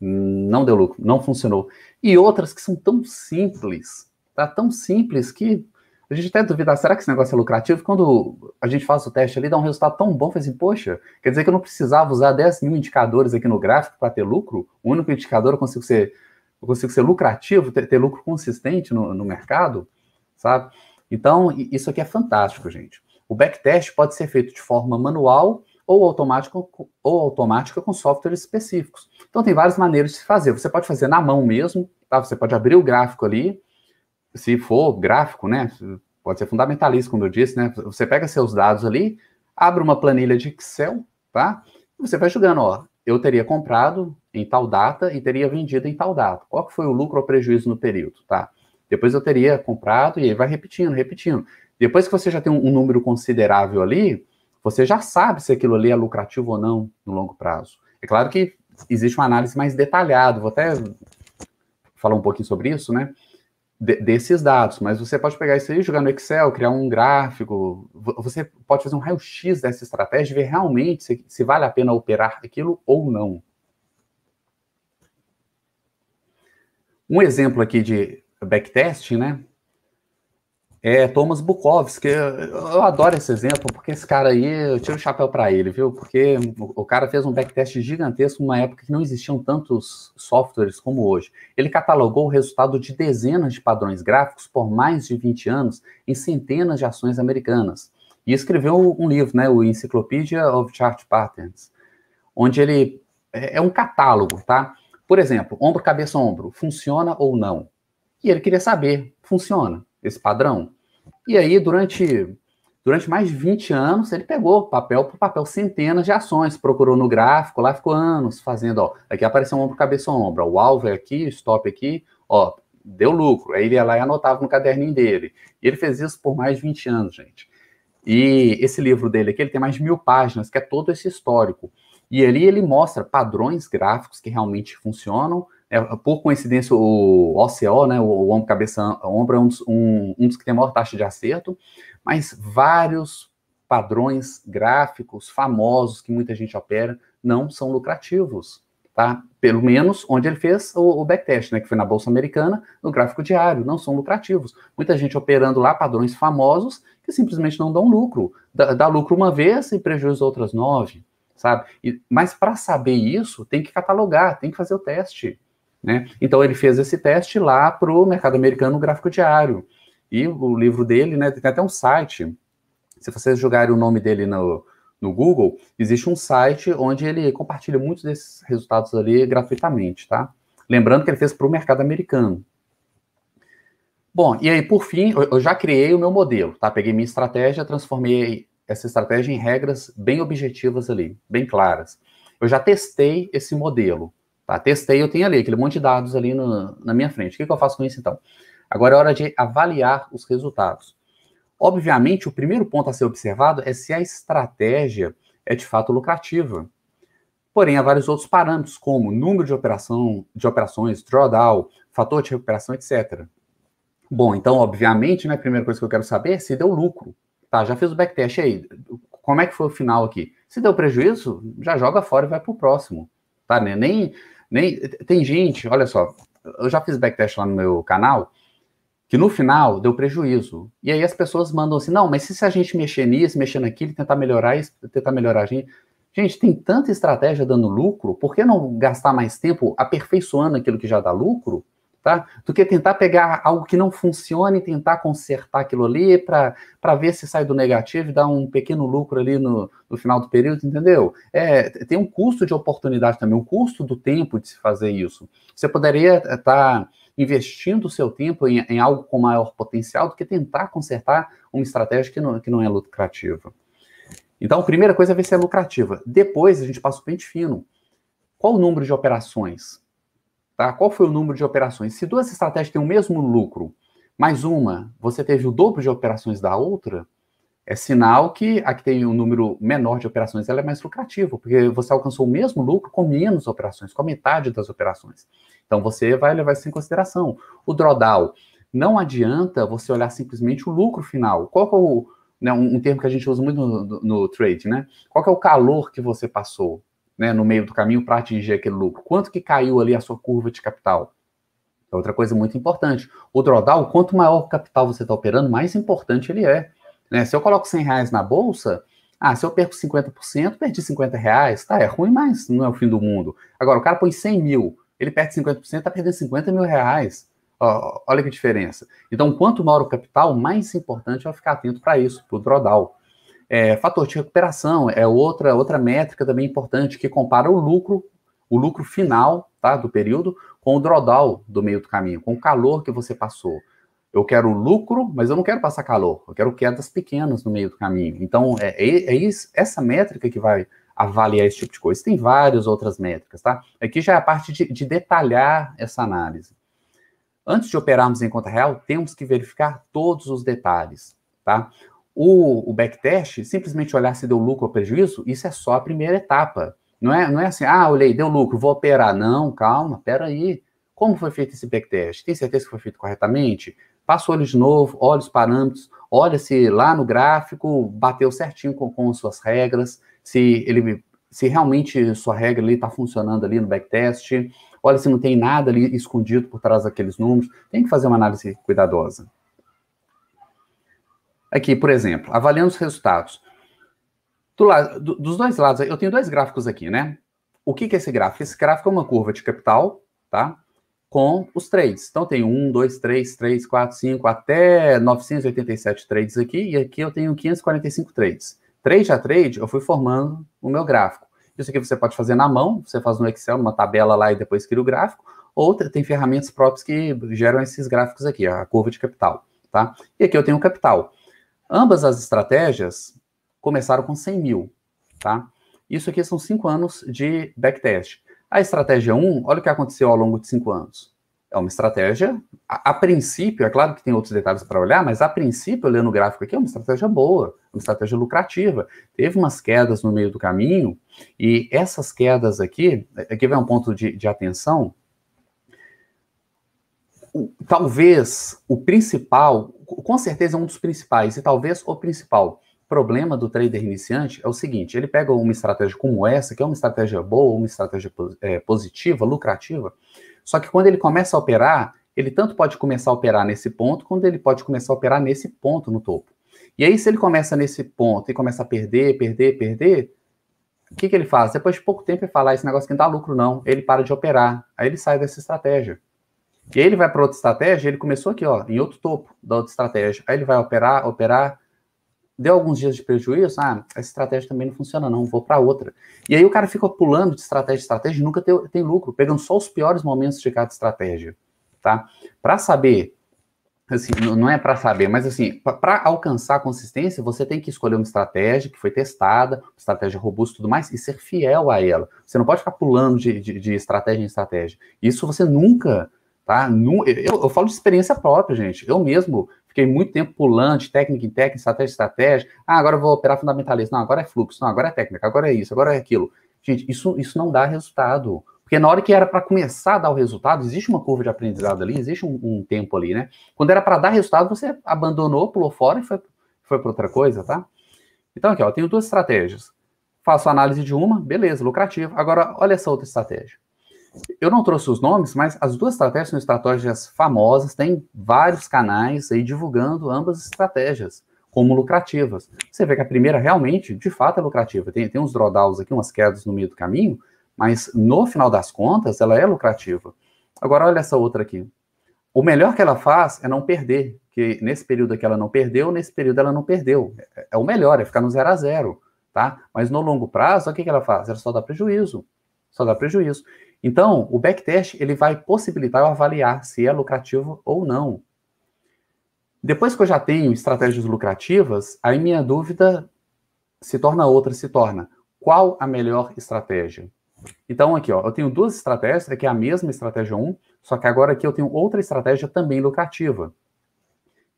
não deu lucro, não funcionou. E outras que são tão simples, tá? Tão simples que a gente até duvida, será que esse negócio é lucrativo? Quando a gente faz o teste ali, dá um resultado tão bom, faz assim, poxa, quer dizer que eu não precisava usar 10 mil indicadores aqui no gráfico para ter lucro? O único indicador eu consigo ser, eu consigo ser lucrativo, ter, ter lucro consistente no, no mercado, sabe? Então, isso aqui é fantástico, gente. O backtest pode ser feito de forma manual ou automática, ou automática com softwares específicos. Então, tem várias maneiras de se fazer. Você pode fazer na mão mesmo, tá? Você pode abrir o gráfico ali, se for gráfico, né? Pode ser fundamentalista, como eu disse, né? Você pega seus dados ali, abre uma planilha de Excel, tá? Você vai julgando, ó, eu teria comprado em tal data e teria vendido em tal data. Qual que foi o lucro ou prejuízo no período, tá? Depois eu teria comprado e aí vai repetindo, repetindo. Depois que você já tem um, um número considerável ali, você já sabe se aquilo ali é lucrativo ou não no longo prazo. É claro que existe uma análise mais detalhada, vou até falar um pouquinho sobre isso, né? De, desses dados, mas você pode pegar isso aí, jogar no Excel, criar um gráfico, você pode fazer um raio-x dessa estratégia e ver realmente se, se vale a pena operar aquilo ou não. Um exemplo aqui de backtesting, né? É Thomas Bukowski. Eu adoro esse exemplo, porque esse cara aí, eu tiro o chapéu para ele, viu? Porque o cara fez um backtest gigantesco numa época que não existiam tantos softwares como hoje. Ele catalogou o resultado de dezenas de padrões gráficos por mais de 20 anos em centenas de ações americanas. E escreveu um livro, né, o Encyclopedia of Chart Patterns, onde ele é, é um catálogo, tá? Por exemplo, ombro, cabeça, ombro, funciona ou não? E ele queria saber, funciona esse padrão? E aí, durante, durante mais de 20 anos, ele pegou papel por papel, centenas de ações, procurou no gráfico, lá ficou anos fazendo, ó, aqui apareceu um ombro, cabeça, ombro, o alvo é aqui, stop aqui, ó, deu lucro. Aí ele ia lá e anotava no caderninho dele. E ele fez isso por mais de 20 anos, gente. E esse livro dele aqui, ele tem mais de mil páginas, que é todo esse histórico. E ali ele mostra padrões gráficos que realmente funcionam, é, por coincidência, o OCO, né, o ombro cabeça ombro é um dos, um, um dos que tem maior taxa de acerto, mas vários padrões gráficos famosos que muita gente opera não são lucrativos, tá? Pelo menos onde ele fez o, o backtest, né, que foi na bolsa americana, no gráfico diário, não são lucrativos. Muita gente operando lá padrões famosos que simplesmente não dão lucro, dá, dá lucro uma vez e prejuízo outras nove, sabe? E, mas para saber isso, tem que catalogar, tem que fazer o teste. Né? Então ele fez esse teste lá para o mercado americano gráfico diário. E o livro dele, né, tem até um site. Se vocês jogarem o nome dele no, no Google, existe um site onde ele compartilha muitos desses resultados ali gratuitamente, tá? Lembrando que ele fez para o mercado americano. Bom, e aí, por fim, eu já criei o meu modelo, tá? Peguei minha estratégia, transformei essa estratégia em regras bem objetivas ali, bem claras. Eu já testei esse modelo. Tá? Testei, eu tenho ali aquele monte de dados ali no, na minha frente. O que, que eu faço com isso então? Agora é hora de avaliar os resultados. Obviamente, o primeiro ponto a ser observado é se a estratégia é de fato lucrativa. Porém, há vários outros parâmetros, como número de, operação, de operações, drawdown, fator de recuperação, etc. Bom, então, obviamente, né, a primeira coisa que eu quero saber é se deu lucro. Tá, já fiz o backtest aí. Como é que foi o final aqui? Se deu prejuízo, já joga fora e vai para o próximo. Tá? Nem, nem, tem gente, olha só, eu já fiz backtest lá no meu canal, que no final deu prejuízo. E aí as pessoas mandam assim, não, mas se a gente mexer nisso, mexer naquilo, tentar melhorar isso, tentar melhorar a gente. Gente, tem tanta estratégia dando lucro, por que não gastar mais tempo aperfeiçoando aquilo que já dá lucro? Tá? Do que tentar pegar algo que não funciona e tentar consertar aquilo ali para ver se sai do negativo e dar um pequeno lucro ali no, no final do período, entendeu? É, tem um custo de oportunidade também, um custo do tempo de se fazer isso. Você poderia estar tá investindo o seu tempo em, em, algo com maior potencial do que tentar consertar uma estratégia que não, que não é lucrativa. Então, a primeira coisa é ver se é lucrativa. Depois, a gente passa o pente fino. Qual o número de operações? Tá? Qual foi o número de operações? Se duas estratégias têm o mesmo lucro, mais uma, você teve o dobro de operações da outra, é sinal que a que tem um número menor de operações ela é mais lucrativa, porque você alcançou o mesmo lucro com menos operações, com a metade das operações. Então você vai levar isso em consideração. O drawdown, não adianta você olhar simplesmente o lucro final. Qual é o, né, um, termo que a gente usa muito no, no, no trade, né? Qual é o calor que você passou? Né, no meio do caminho para atingir aquele lucro? Quanto que caiu ali a sua curva de capital? É outra coisa muito importante. O drawdown, quanto maior o capital você está operando, mais importante ele é. Né? Se eu coloco 100 reais na bolsa, ah, se eu perco 50%, perdi 50 reais, tá, é ruim, mas não é o fim do mundo. Agora, o cara põe 100 mil, ele perde 50%, tá perdendo 50 mil reais. Ó, olha que diferença. Então, quanto maior o capital, mais importante é ficar atento para isso, para o drawdown. É, fator de recuperação é outra, outra métrica também importante que compara o lucro, o lucro final tá, do período com o drawdown do meio do caminho, com o calor que você passou. Eu quero lucro, mas eu não quero passar calor. Eu quero quedas pequenas no meio do caminho. Então, é, é, é isso, essa métrica que vai avaliar esse tipo de coisa. Tem várias outras métricas, tá? Aqui já é a parte de, de detalhar essa análise. Antes de operarmos em conta real, temos que verificar todos os detalhes, tá? O, o backtest, simplesmente olhar se deu lucro ou prejuízo, isso é só a primeira etapa. Não é, não é assim, ah, olhei, deu lucro, vou operar. Não, calma, peraí. Como foi feito esse backtest? Tem certeza que foi feito corretamente? Passa o olho de novo, olha os parâmetros, olha se lá no gráfico bateu certinho com, com suas regras, se ele se realmente sua regra ali está funcionando ali no backtest, olha se não tem nada ali escondido por trás daqueles números, tem que fazer uma análise cuidadosa. Aqui, por exemplo, avaliando os resultados. Do lado, do, dos dois lados, eu tenho dois gráficos aqui, né? O que, que é esse gráfico? Esse gráfico é uma curva de capital, tá? Com os trades. Então, tem um, dois, três, três, quatro, cinco, até 987 trades aqui, e aqui eu tenho 545 trades. Trade a trade, eu fui formando o meu gráfico. Isso aqui você pode fazer na mão, você faz no Excel, numa tabela lá e depois cria o gráfico, ou tem ferramentas próprias que geram esses gráficos aqui, a curva de capital, tá? E aqui eu tenho o capital. Ambas as estratégias começaram com 100 mil, tá? Isso aqui são cinco anos de backtest. A estratégia 1, olha o que aconteceu ao longo de cinco anos. É uma estratégia, a, a princípio, é claro que tem outros detalhes para olhar, mas a princípio, olhando o gráfico aqui, é uma estratégia boa, uma estratégia lucrativa. Teve umas quedas no meio do caminho, e essas quedas aqui, aqui vem um ponto de, de atenção, talvez o principal, com certeza é um dos principais, e talvez o principal problema do trader iniciante é o seguinte: ele pega uma estratégia como essa, que é uma estratégia boa, uma estratégia é, positiva, lucrativa, só que quando ele começa a operar, ele tanto pode começar a operar nesse ponto, quanto ele pode começar a operar nesse ponto no topo. E aí, se ele começa nesse ponto e começa a perder, perder, perder, o que, que ele faz? Depois de pouco tempo ele fala, ah, esse negócio que não dá lucro não, ele para de operar. Aí ele sai dessa estratégia. E aí ele vai para outra estratégia, ele começou aqui, ó, em outro topo da outra estratégia. Aí ele vai operar, operar, deu alguns dias de prejuízo, ah, essa estratégia também não funciona não, vou para outra. E aí o cara fica pulando de estratégia em estratégia nunca tem, tem lucro, pegando só os piores momentos de cada estratégia, tá? Para saber, assim, não é para saber, mas assim, para alcançar a consistência, você tem que escolher uma estratégia que foi testada, uma estratégia robusta e tudo mais, e ser fiel a ela. Você não pode ficar pulando de, de, de estratégia em estratégia. Isso você nunca tá? Eu, eu, falo de experiência própria, gente. Eu mesmo fiquei muito tempo pulando de técnica em técnica, estratégia em estratégia. Ah, agora eu vou operar fundamentalista. Não, agora é fluxo. Não, agora é técnica. Agora é isso. Agora é aquilo. Gente, isso, isso não dá resultado. Porque na hora que era para começar a dar o resultado, existe uma curva de aprendizado ali, existe um, um tempo ali, né? Quando era para dar resultado, você abandonou, pulou fora e foi, foi para outra coisa, tá? Então aqui, ó, eu tenho duas estratégias. Faço análise de uma, beleza, lucrativo. Agora, olha essa outra estratégia. Eu não trouxe os nomes, mas as duas estratégias são estratégias famosas, tem vários canais aí divulgando ambas estratégias como lucrativas. Você vê que a primeira realmente, de fato, é lucrativa. Tem, tem uns drawdowns aqui, umas quedas no meio do caminho, mas no final das contas, ela é lucrativa. Agora, olha essa outra aqui. O melhor que ela faz é não perder, que nesse período aqui ela não perdeu, nesse período ela não perdeu. É, é o melhor, é ficar no zero a zero, tá? Mas no longo prazo, o que, que ela faz? Ela só dá prejuízo. Só dá prejuízo. Então, o backtest ele vai possibilitar eu avaliar se é lucrativo ou não. Depois que eu já tenho estratégias lucrativas, aí minha dúvida se torna outra, se torna qual a melhor estratégia? Então, aqui, ó, eu tenho duas estratégias, aqui é a mesma estratégia 1, só que agora aqui eu tenho outra estratégia também lucrativa.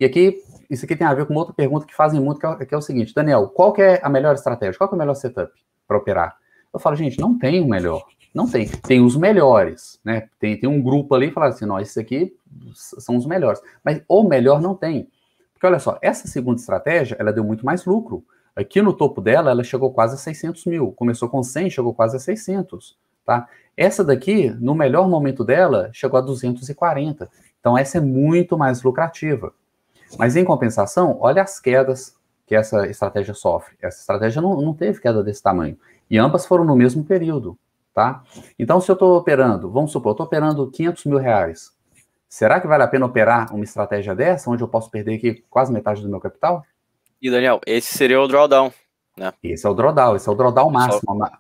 E aqui, isso aqui tem a ver com outra pergunta que fazem muito, que é, que é o seguinte, Daniel, qual é a melhor estratégia? Qual é o melhor setup para operar? Eu falo, gente, não tem o melhor. Não tem. Tem os melhores, né? Tem, tem um grupo ali que fala assim, não, esses aqui são os melhores. Mas o melhor não tem. Porque olha só, essa segunda estratégia, ela deu muito mais lucro. Aqui no topo dela, ela chegou quase a 600 mil. Começou com 100, chegou quase a 600, tá? Essa daqui, no melhor momento dela, chegou a 240. Então, essa é muito mais lucrativa. Mas, em compensação, olha as quedas que essa estratégia sofre. Essa estratégia não, não teve queda desse tamanho. E ambas foram no mesmo período tá? Então, se eu estou operando, vamos supor, eu estou operando 500 mil reais, será que vale a pena operar uma estratégia dessa, onde eu posso perder aqui quase metade do meu capital? E, Daniel, esse seria o drawdown, né? Esse é o drawdown, esse é o drawdown máximo. Só...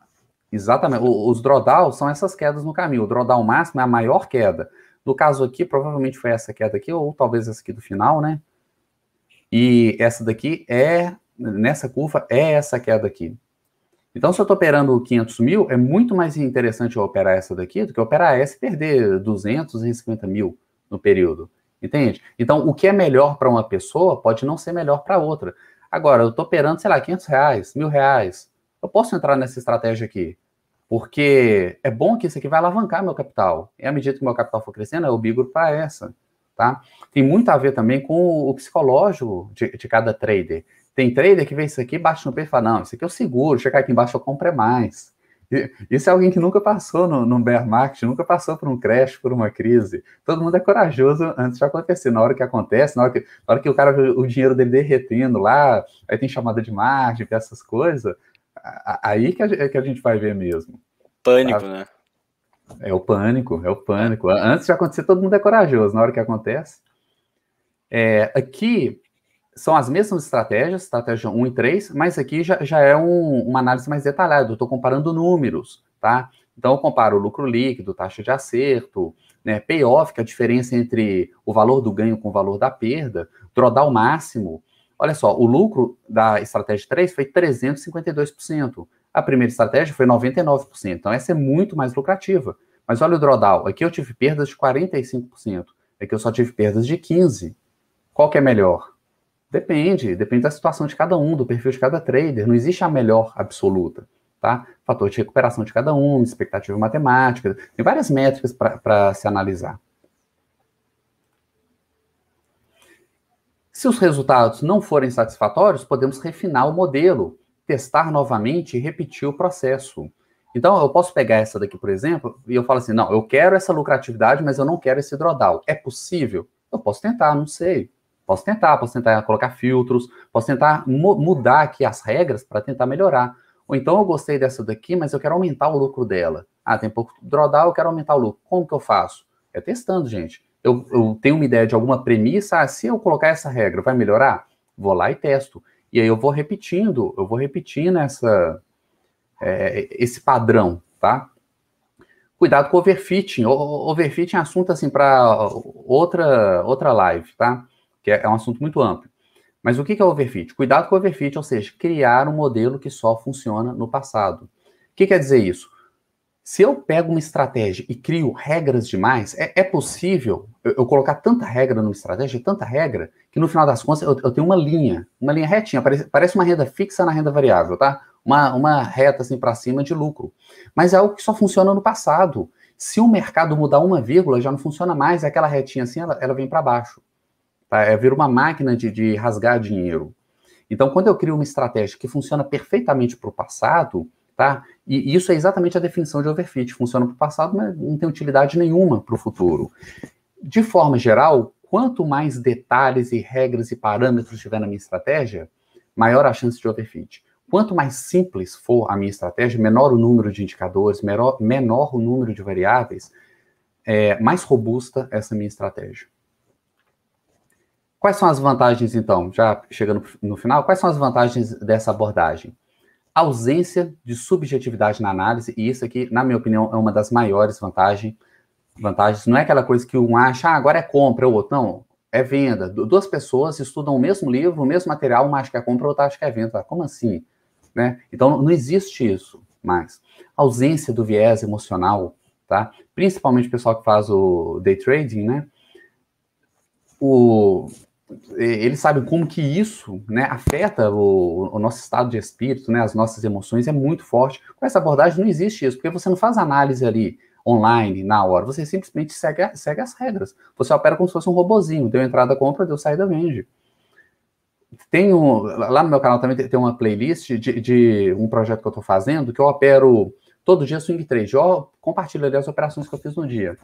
Exatamente, os drawdowns são essas quedas no caminho, o drawdown máximo é a maior queda. No caso aqui, provavelmente foi essa queda aqui, ou talvez essa aqui do final, né? E essa daqui é, nessa curva, é essa queda aqui. Então, se eu estou operando 500 mil, é muito mais interessante eu operar essa daqui do que operar essa e perder 250 mil no período. Entende? Então, o que é melhor para uma pessoa pode não ser melhor para outra. Agora, eu estou operando, sei lá, 500 reais, mil reais. Eu posso entrar nessa estratégia aqui. Porque é bom que isso aqui vai alavancar meu capital. E à medida que meu capital for crescendo, eu bigro para essa. Tá? Tem muito a ver também com o psicológico de, de cada trader. Tem trader que vê isso aqui, bate no peito e fala, não, isso aqui eu seguro, chegar aqui embaixo eu compro mais. Isso é alguém que nunca passou no, no bear market, nunca passou por um crash, por uma crise. Todo mundo é corajoso antes de acontecer. Na hora que acontece, na hora que, na hora que o cara vê o dinheiro dele derretendo lá, aí tem chamada de margem, essas coisas, aí que a, que a gente vai ver mesmo. Pânico, tá? né? É o pânico, é o pânico. Antes de acontecer, todo mundo é corajoso. Na hora que acontece. É, aqui são as mesmas estratégias, estratégia 1 e 3, mas aqui já, já é um, uma análise mais detalhada. Eu estou comparando números, tá? Então eu comparo lucro líquido, taxa de acerto, né, payoff, que é a diferença entre o valor do ganho com o valor da perda, drawdown máximo. Olha só, o lucro da estratégia 3 foi 352%. A primeira estratégia foi 99%. Então, essa é muito mais lucrativa. Mas olha o drawdown. Aqui eu tive perdas de 45%. Aqui eu só tive perdas de 15%. Qual que é melhor? Depende. Depende da situação de cada um, do perfil de cada trader. Não existe a melhor absoluta. Tá? Fator de recuperação de cada um, expectativa matemática. Tem várias métricas para se analisar. Se os resultados não forem satisfatórios, podemos refinar o modelo testar novamente e repetir o processo. Então, eu posso pegar essa daqui, por exemplo, e eu falo assim, não, eu quero essa lucratividade, mas eu não quero esse drawdown. É possível? Eu posso tentar, não sei. Posso tentar, posso tentar colocar filtros, posso tentar mu mudar aqui as regras para tentar melhorar. Ou então eu gostei dessa daqui, mas eu quero aumentar o lucro dela. Ah, tem pouco drawdown, eu quero aumentar o lucro. Como que eu faço? É testando, gente. Eu, eu tenho uma ideia de alguma premissa, ah, se eu colocar essa regra, vai melhorar? Vou lá e testo. E aí eu vou repetindo, eu vou repetindo essa, é, esse padrão, tá? Cuidado com overfitting. O, overfitting é assunto assim para outra outra live, tá? Que é, é, um assunto muito amplo. Mas o que é overfit? Cuidado com o overfit, ou seja, criar um modelo que só funciona no passado. O que quer dizer isso? Se eu pego uma estratégia e crio regras demais, é, é possível eu, eu, colocar tanta regra numa estratégia, tanta regra, que no final das contas eu, eu tenho uma linha, uma linha retinha, parece, parece, uma renda fixa na renda variável, tá? Uma, uma reta assim para cima de lucro. Mas é algo que só funciona no passado. Se o mercado mudar uma vírgula, já não funciona mais, aquela retinha assim, ela, ela vem para baixo. Tá? É, vira uma máquina de, de rasgar dinheiro. Então, quando eu crio uma estratégia que funciona perfeitamente para o passado, Tá? E isso é exatamente a definição de overfit. Funciona para o passado, mas não tem utilidade nenhuma para o futuro. De forma geral, quanto mais detalhes e regras e parâmetros tiver na minha estratégia, maior a chance de overfit. Quanto mais simples for a minha estratégia, menor o número de indicadores, menor, menor o número de variáveis, é, mais robusta essa minha estratégia. Quais são as vantagens, então? Já chegando no final, quais são as vantagens dessa abordagem? ausência de subjetividade na análise, e isso aqui, na minha opinião, é uma das maiores vantagens. vantagens. Não é aquela coisa que um acha, ah, agora é compra, o outro, não, é venda. Duas pessoas estudam o mesmo livro, o mesmo material, uma acha que é compra, o outro acha que é venda. Como assim? Né? Então, não existe isso mais. Ausência do viés emocional, tá? Principalmente o pessoal que faz o day trading, né? O, eles sabem como que isso né, afeta o, o, nosso estado de espírito, né, as nossas emoções, é muito forte. Com essa abordagem não existe isso, porque você não faz análise ali online, na hora, você simplesmente segue, segue as regras. Você opera como se fosse um robozinho, deu entrada, compra, deu saída, vende. Tenho, lá no meu canal também tem uma playlist de, de um projeto que eu estou fazendo, que eu opero todo dia swing trade. Eu compartilho ali as operações que eu fiz no dia.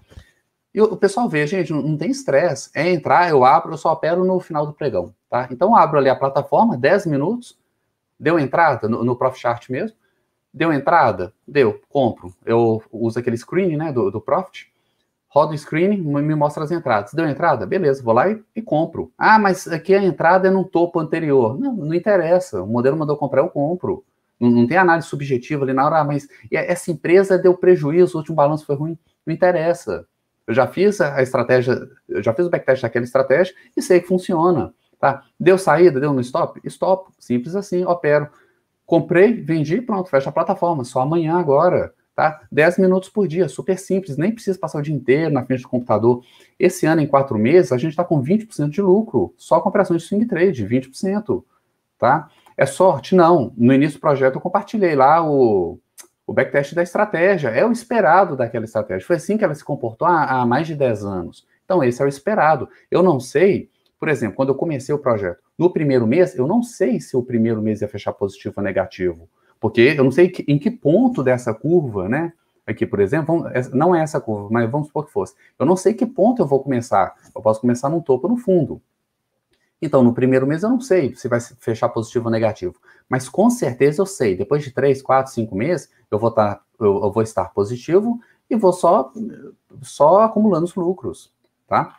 E o pessoal vê, gente, não, tem estresse. É entrar, eu abro, eu só opero no final do pregão, tá? Então abro ali a plataforma, 10 minutos, deu entrada no, no Chart mesmo, deu entrada, deu, compro. Eu uso aquele screen, né, do, do Profit, rodo o screen, me mostra as entradas. Deu entrada? Beleza, vou lá e, e, compro. Ah, mas aqui a entrada é no topo anterior. Não, não interessa. O modelo mandou comprar, eu compro. Não, não tem análise subjetiva ali na hora, ah, mas essa empresa deu prejuízo, o último balanço foi ruim. Não interessa. Eu já fiz a estratégia, eu já fiz o backtest daquela estratégia e sei que funciona. Tá? Deu saída, deu no stop? Stop. Simples assim, opero. Comprei, vendi, pronto, fecha a plataforma. Só amanhã agora, tá? 10 minutos por dia, super simples, nem precisa passar o dia inteiro na frente do computador. Esse ano, em quatro meses, a gente está com 20% de lucro, só com operações de swing trade, 20%, tá? É sorte? Não. No início do projeto eu compartilhei lá o, o backtest da estratégia. É o esperado daquela estratégia. Foi assim que ela se comportou há, há mais de 10 anos. Então, esse é o esperado. Eu não sei, por exemplo, quando eu comecei o projeto, no primeiro mês, eu não sei se o primeiro mês ia fechar positivo ou negativo. Porque eu não sei em que ponto dessa curva, né? Aqui, por exemplo, não é essa curva, mas vamos supor que fosse. Eu não sei que ponto eu vou começar. Eu posso começar no topo ou no fundo. Então, no primeiro mês eu não sei se vai fechar positivo ou negativo. Mas com certeza eu sei, depois de três, quatro, cinco meses, eu vou, estar, tá, eu, eu vou estar positivo e vou só, só acumulando os lucros, tá?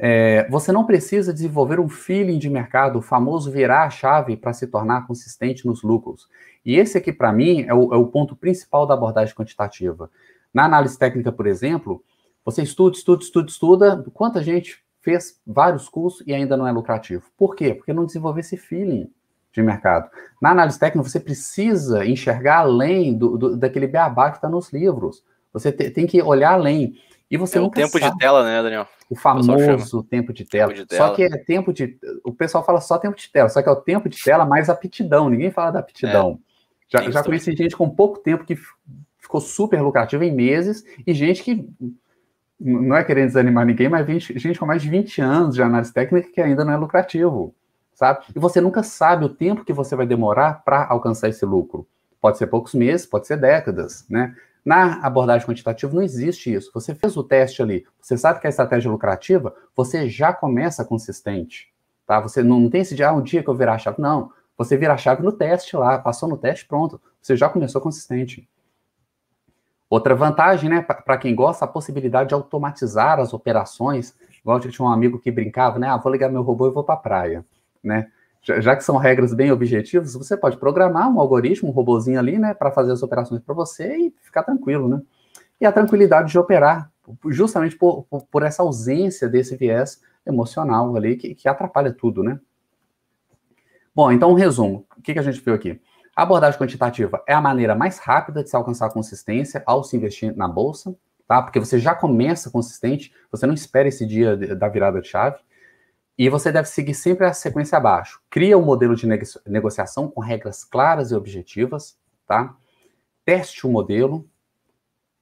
É, você não precisa desenvolver um feeling de mercado, o famoso virar a chave para se tornar consistente nos lucros. E esse aqui, para mim, é o, é o ponto principal da abordagem quantitativa. Na análise técnica, por exemplo, você estuda, estuda, estuda, estuda. Quanta gente fez vários cursos e ainda não é lucrativo. Por quê? Porque não desenvolveu esse feeling de mercado. Na análise técnica, você precisa enxergar além do, do daquele beabá que está nos livros. Você te, tem que olhar além. E você é o tempo sabe. de tela, né, Daniel? O famoso tempo de, tela. tempo de tela. Só que é tempo de. O pessoal fala só tempo de tela, só que é o tempo de tela mais aptidão. Ninguém fala da aptidão. É, já, já conheci gente com pouco tempo que ficou super lucrativa em meses e gente que não é querendo desanimar ninguém, mas gente com mais de 20 anos de análise técnica que ainda não é lucrativo, sabe? E você nunca sabe o tempo que você vai demorar para alcançar esse lucro. Pode ser poucos meses, pode ser décadas, né? Na abordagem quantitativa não existe isso. Você fez o teste ali, você sabe que a estratégia é lucrativa, você já começa consistente, tá? Você não tem esse dia, ah, um dia que eu virar a chave. Não, você vira a chave no teste lá, passou no teste, pronto. Você já começou consistente. Outra vantagem, né, para quem gosta, a possibilidade de automatizar as operações. Igual eu tinha um amigo que brincava, né? Ah, vou ligar meu robô e vou para a praia, né? Já, que são regras bem objetivas, você pode programar um algoritmo, um robozinho ali, né, para fazer as operações para você e ficar tranquilo, né? E a tranquilidade de operar, justamente por, por, essa ausência desse viés emocional ali que, que atrapalha tudo, né? Bom, então um resumo. O que, que a gente viu aqui? A abordagem quantitativa é a maneira mais rápida de se alcançar consistência ao se investir na bolsa, tá? Porque você já começa consistente, você não espera esse dia da virada de chave. E você deve seguir sempre a sequência abaixo. Cria um modelo de negociação com regras claras e objetivas, tá? Teste o modelo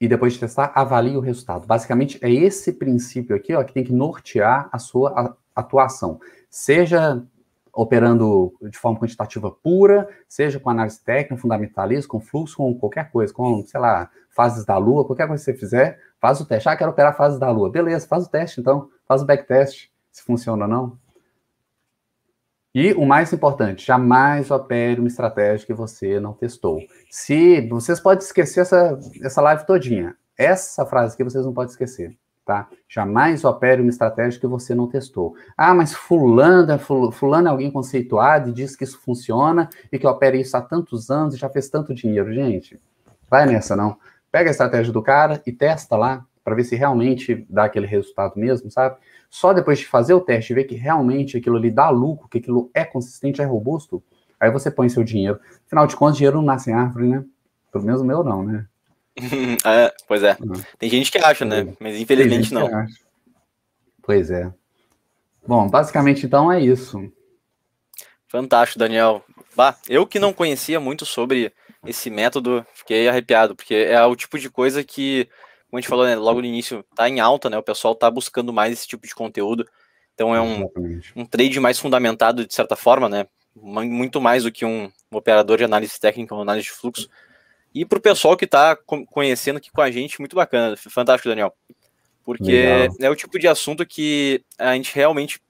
e depois de testar, avalie o resultado. Basicamente, é esse princípio aqui ó, que tem que nortear a sua atuação. Seja operando de forma quantitativa pura, seja com análise técnica, fundamentalista, com fluxo, com qualquer coisa, com, sei lá, fases da Lua, qualquer coisa que você fizer, faz o teste. Ah, quero operar fases da Lua. Beleza, faz o teste então, faz o backtest, se funciona ou não. E o mais importante, jamais opere uma estratégia que você não testou. Se vocês podem esquecer essa, essa live todinha, essa frase aqui vocês não podem esquecer tá? Jamais opere uma estratégia que você não testou. Ah, mas fulano, é fulano é alguém conceituado e diz que isso funciona e que opera isso há tantos anos e já fez tanto dinheiro. Gente, vai nessa não. Pega a estratégia do cara e testa lá para ver se realmente dá aquele resultado mesmo, sabe? Só depois de fazer o teste e ver que realmente aquilo ali dá lucro, que aquilo é consistente, é robusto, aí você põe seu dinheiro. Afinal de contas, dinheiro não nasce em árvore, né? Pelo menos o meu não, né? é, pois é. Uhum. Tem gente que acha, né? Mas infelizmente não. Pois é. Bom, basicamente então é isso. Fantástico, Daniel. Bah, eu que não conhecia muito sobre esse método, fiquei arrepiado, porque é o tipo de coisa que, como a gente falou né, logo no início, tá em alta, né? O pessoal tá buscando mais esse tipo de conteúdo. Então é um, um trade mais fundamentado, de certa forma, né? Muito mais do que um, um operador de análise técnica ou análise de fluxo. E para o pessoal que está conhecendo aqui com a gente, muito bacana. Fantástico, Daniel. Porque Legal. é o tipo de assunto que a gente realmente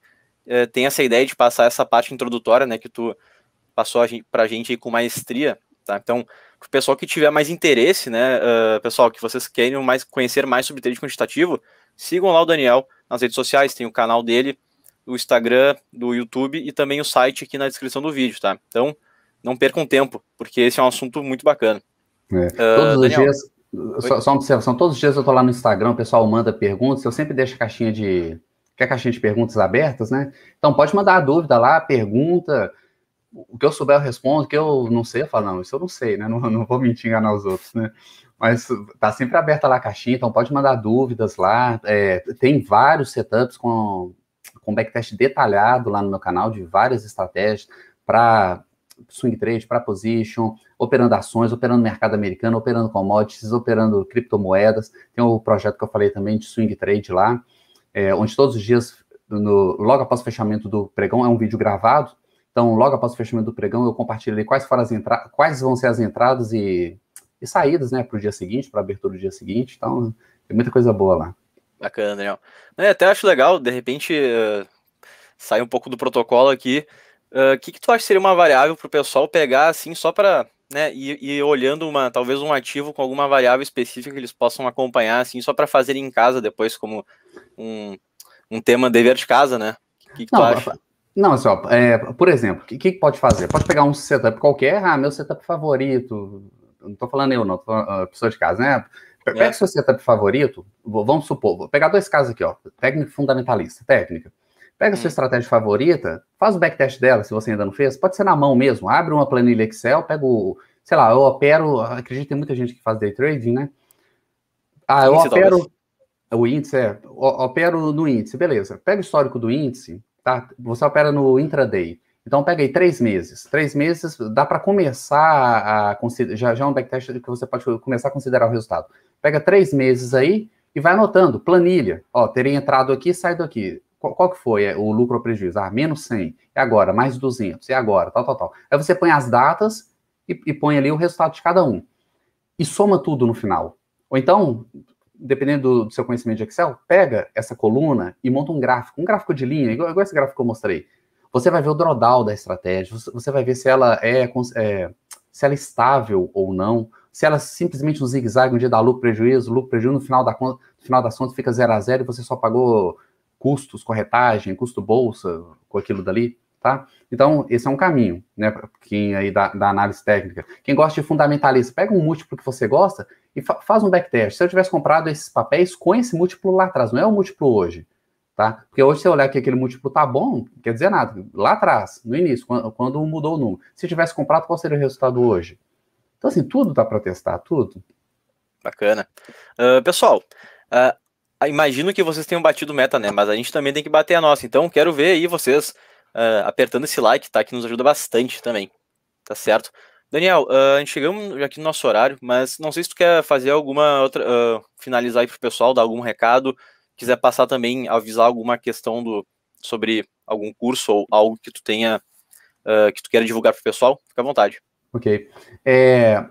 é, tem essa ideia de passar essa parte introdutória, né? Que tu passou para a gente aí com maestria, tá? Então, o pessoal que tiver mais interesse, né? Uh, pessoal, que vocês querem mais, conhecer mais sobre trade quantitativo, sigam lá o Daniel nas redes sociais, tem o canal dele, o Instagram, do YouTube e também o site aqui na descrição do vídeo, tá? Então, não percam tempo, porque esse é um assunto muito bacana. É. Uh, todos os dias, só, só, uma observação, todos os dias eu tô lá no Instagram, o pessoal manda perguntas, eu sempre deixo a caixinha de. Quer caixinha de perguntas abertas, né? Então pode mandar a dúvida lá, pergunta. O que eu souber eu respondo, o que eu não sei, eu falo, não, isso eu não sei, né? Não, não vou mentir enganar os outros, né? Mas tá sempre aberta lá a caixinha, então pode mandar dúvidas lá. É, tem vários setups com, com backtest detalhado lá no meu canal de várias estratégias para swing trade, para position, operando ações, operando mercado americano, operando commodities, operando criptomoedas. Tem o projeto que eu falei também de swing trade lá, é, onde todos os dias, no, logo após o fechamento do pregão, é um vídeo gravado. Então, logo após o fechamento do pregão, eu compartilhei quais foram as entradas, quais vão ser as entradas e, e saídas, né, para o dia seguinte, para a abertura do dia seguinte. Então, tem muita coisa boa lá. Bacana, Daniel. É, até acho legal, de repente, uh, sair um pouco do protocolo aqui, o uh, que, que tu acha que seria uma variável para o pessoal pegar assim só para né, ir, ir, olhando uma talvez um ativo com alguma variável específica que eles possam acompanhar assim só para fazer em casa depois como um, um tema dever de casa, né? O que, que não, tu acha? Não, assim, ó, é, por exemplo, o que, que pode fazer? Pode pegar um setup qualquer, ah, meu setup favorito, não estou falando eu não, tô falando, uh, pessoa de casa, né? Pega é. seu setup favorito, vamos supor, vou pegar dois casos aqui, ó, técnica fundamentalista, técnica. Pega a sua hum. estratégia favorita, faz o backtest dela, se você ainda não fez. Pode ser na mão mesmo. Abre uma planilha Excel, pega o. Sei lá, eu opero. Acredito que tem muita gente que faz day trading, né? Ah, eu índice, opero. Talvez. O índice é. Opero no índice, beleza. Pega o histórico do índice, tá? Você opera no intraday. Então pega aí três meses. Três meses dá para começar a considerar. Já, já é um backtest que você pode começar a considerar o resultado. Pega três meses aí e vai anotando. Planilha. Ó, teria entrado aqui saído aqui qual, qual, que foi é, o lucro ou prejuízo? Ah, menos 100. E agora? Mais 200. E agora? Tal, tal, tal. Aí você põe as datas e, e põe ali o resultado de cada um. E soma tudo no final. Ou então, dependendo do, seu conhecimento de Excel, pega essa coluna e monta um gráfico, um gráfico de linha, igual, igual esse gráfico que eu mostrei. Você vai ver o drawdown da estratégia, você, vai ver se ela é, é, se ela é estável ou não, se ela simplesmente um zigue-zague, um dia dá lucro, prejuízo, lucro, prejuízo, no final, da, no final das contas fica zero a zero e você só pagou custos, corretagem, custo bolsa, com aquilo dali, tá? Então, esse é um caminho, né, quem aí da, da análise técnica. Quem gosta de fundamentalista, pega um múltiplo que você gosta e fa faz um backtest. Se eu tivesse comprado esses papéis com esse múltiplo lá atrás, não é o múltiplo hoje, tá? Porque hoje, se eu olhar que aquele múltiplo tá bom, não quer dizer nada. Lá atrás, no início, quando, quando mudou o número. Se eu tivesse comprado, qual seria o resultado hoje? Então, assim, tudo dá para testar, tudo. Bacana. Uh, pessoal, uh, imagino que vocês tenham batido meta, né? Mas a gente também tem que bater a nossa. Então, quero ver aí vocês uh, apertando esse like, tá? Que nos ajuda bastante também. Tá certo? Daniel, uh, a gente chegamos aqui no nosso horário, mas não sei se tu quer fazer alguma outra. Uh, finalizar aí pro pessoal, dar algum recado. Quiser passar também, avisar alguma questão do, sobre algum curso ou algo que tu tenha. que tu queira divulgar pro pessoal, fica à vontade. Ok. É,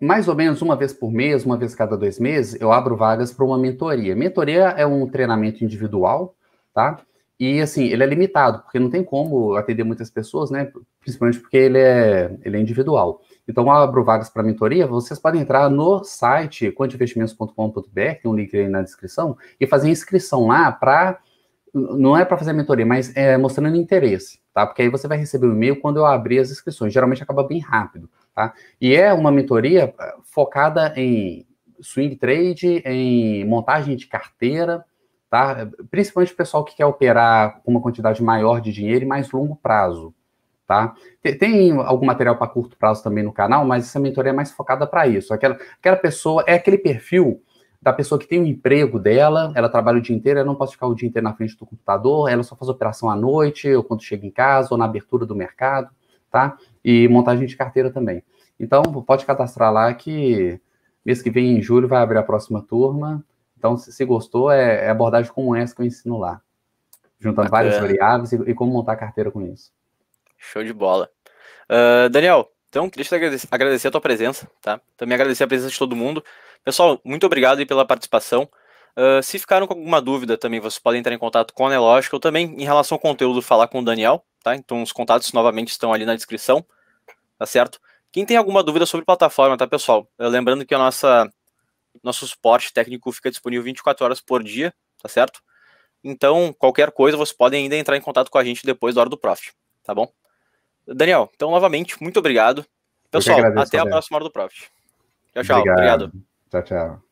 mais ou menos uma vez por mês, uma vez cada dois meses, eu abro vagas para uma mentoria. Mentoria é um treinamento individual, tá? E assim, ele é limitado, porque não tem como atender muitas pessoas, né? Principalmente porque ele é, ele é individual. Então, abro vagas para mentoria, vocês podem entrar no site quantinvestimentos.com.br, tem um link aí na descrição, e fazer inscrição lá para. Não é para fazer mentoria, mas é mostrando interesse, tá? Porque aí você vai receber o um e-mail quando eu abrir as inscrições. Geralmente acaba bem rápido. Tá? E é uma mentoria focada em swing trade, em montagem de carteira, tá? principalmente o pessoal que quer operar com uma quantidade maior de dinheiro e mais longo prazo. Tá? Tem, algum material para curto prazo também no canal, mas essa mentoria é mais focada para isso. Aquela, aquela pessoa, é aquele perfil da pessoa que tem o um emprego dela, ela trabalha o dia inteiro, ela não pode ficar o dia inteiro na frente do computador, ela só faz operação à noite, ou quando chega em casa, ou na abertura do mercado, tá? e montagem de carteira também. Então, pode cadastrar lá que mês que vem, em julho, vai abrir a próxima turma. Então, se, se gostou, é, é, abordagem como essa que eu ensino lá. Juntando Bacana. várias variáveis e, e, como montar carteira com isso. Show de bola. Uh, Daniel, então, queria te agradecer, agradecer, a tua presença, tá? Também agradecer a presença de todo mundo. Pessoal, muito obrigado aí pela participação. Uh, se ficaram com alguma dúvida também, vocês podem entrar em contato com a Nelógica ou também em relação ao conteúdo falar com o Daniel, tá? Então os contatos novamente estão ali na descrição, tá certo? Quem tem alguma dúvida sobre plataforma, tá, pessoal? Lembrando que a nossa nosso suporte técnico fica disponível 24 horas por dia, tá certo? Então, qualquer coisa, vocês podem ainda entrar em contato com a gente depois da hora do Profit, tá bom? Daniel, então, novamente, muito obrigado. Pessoal, agradeço, até a próxima hora do Profit. Tchau, tchau. Obrigado. obrigado. Tchau, tchau.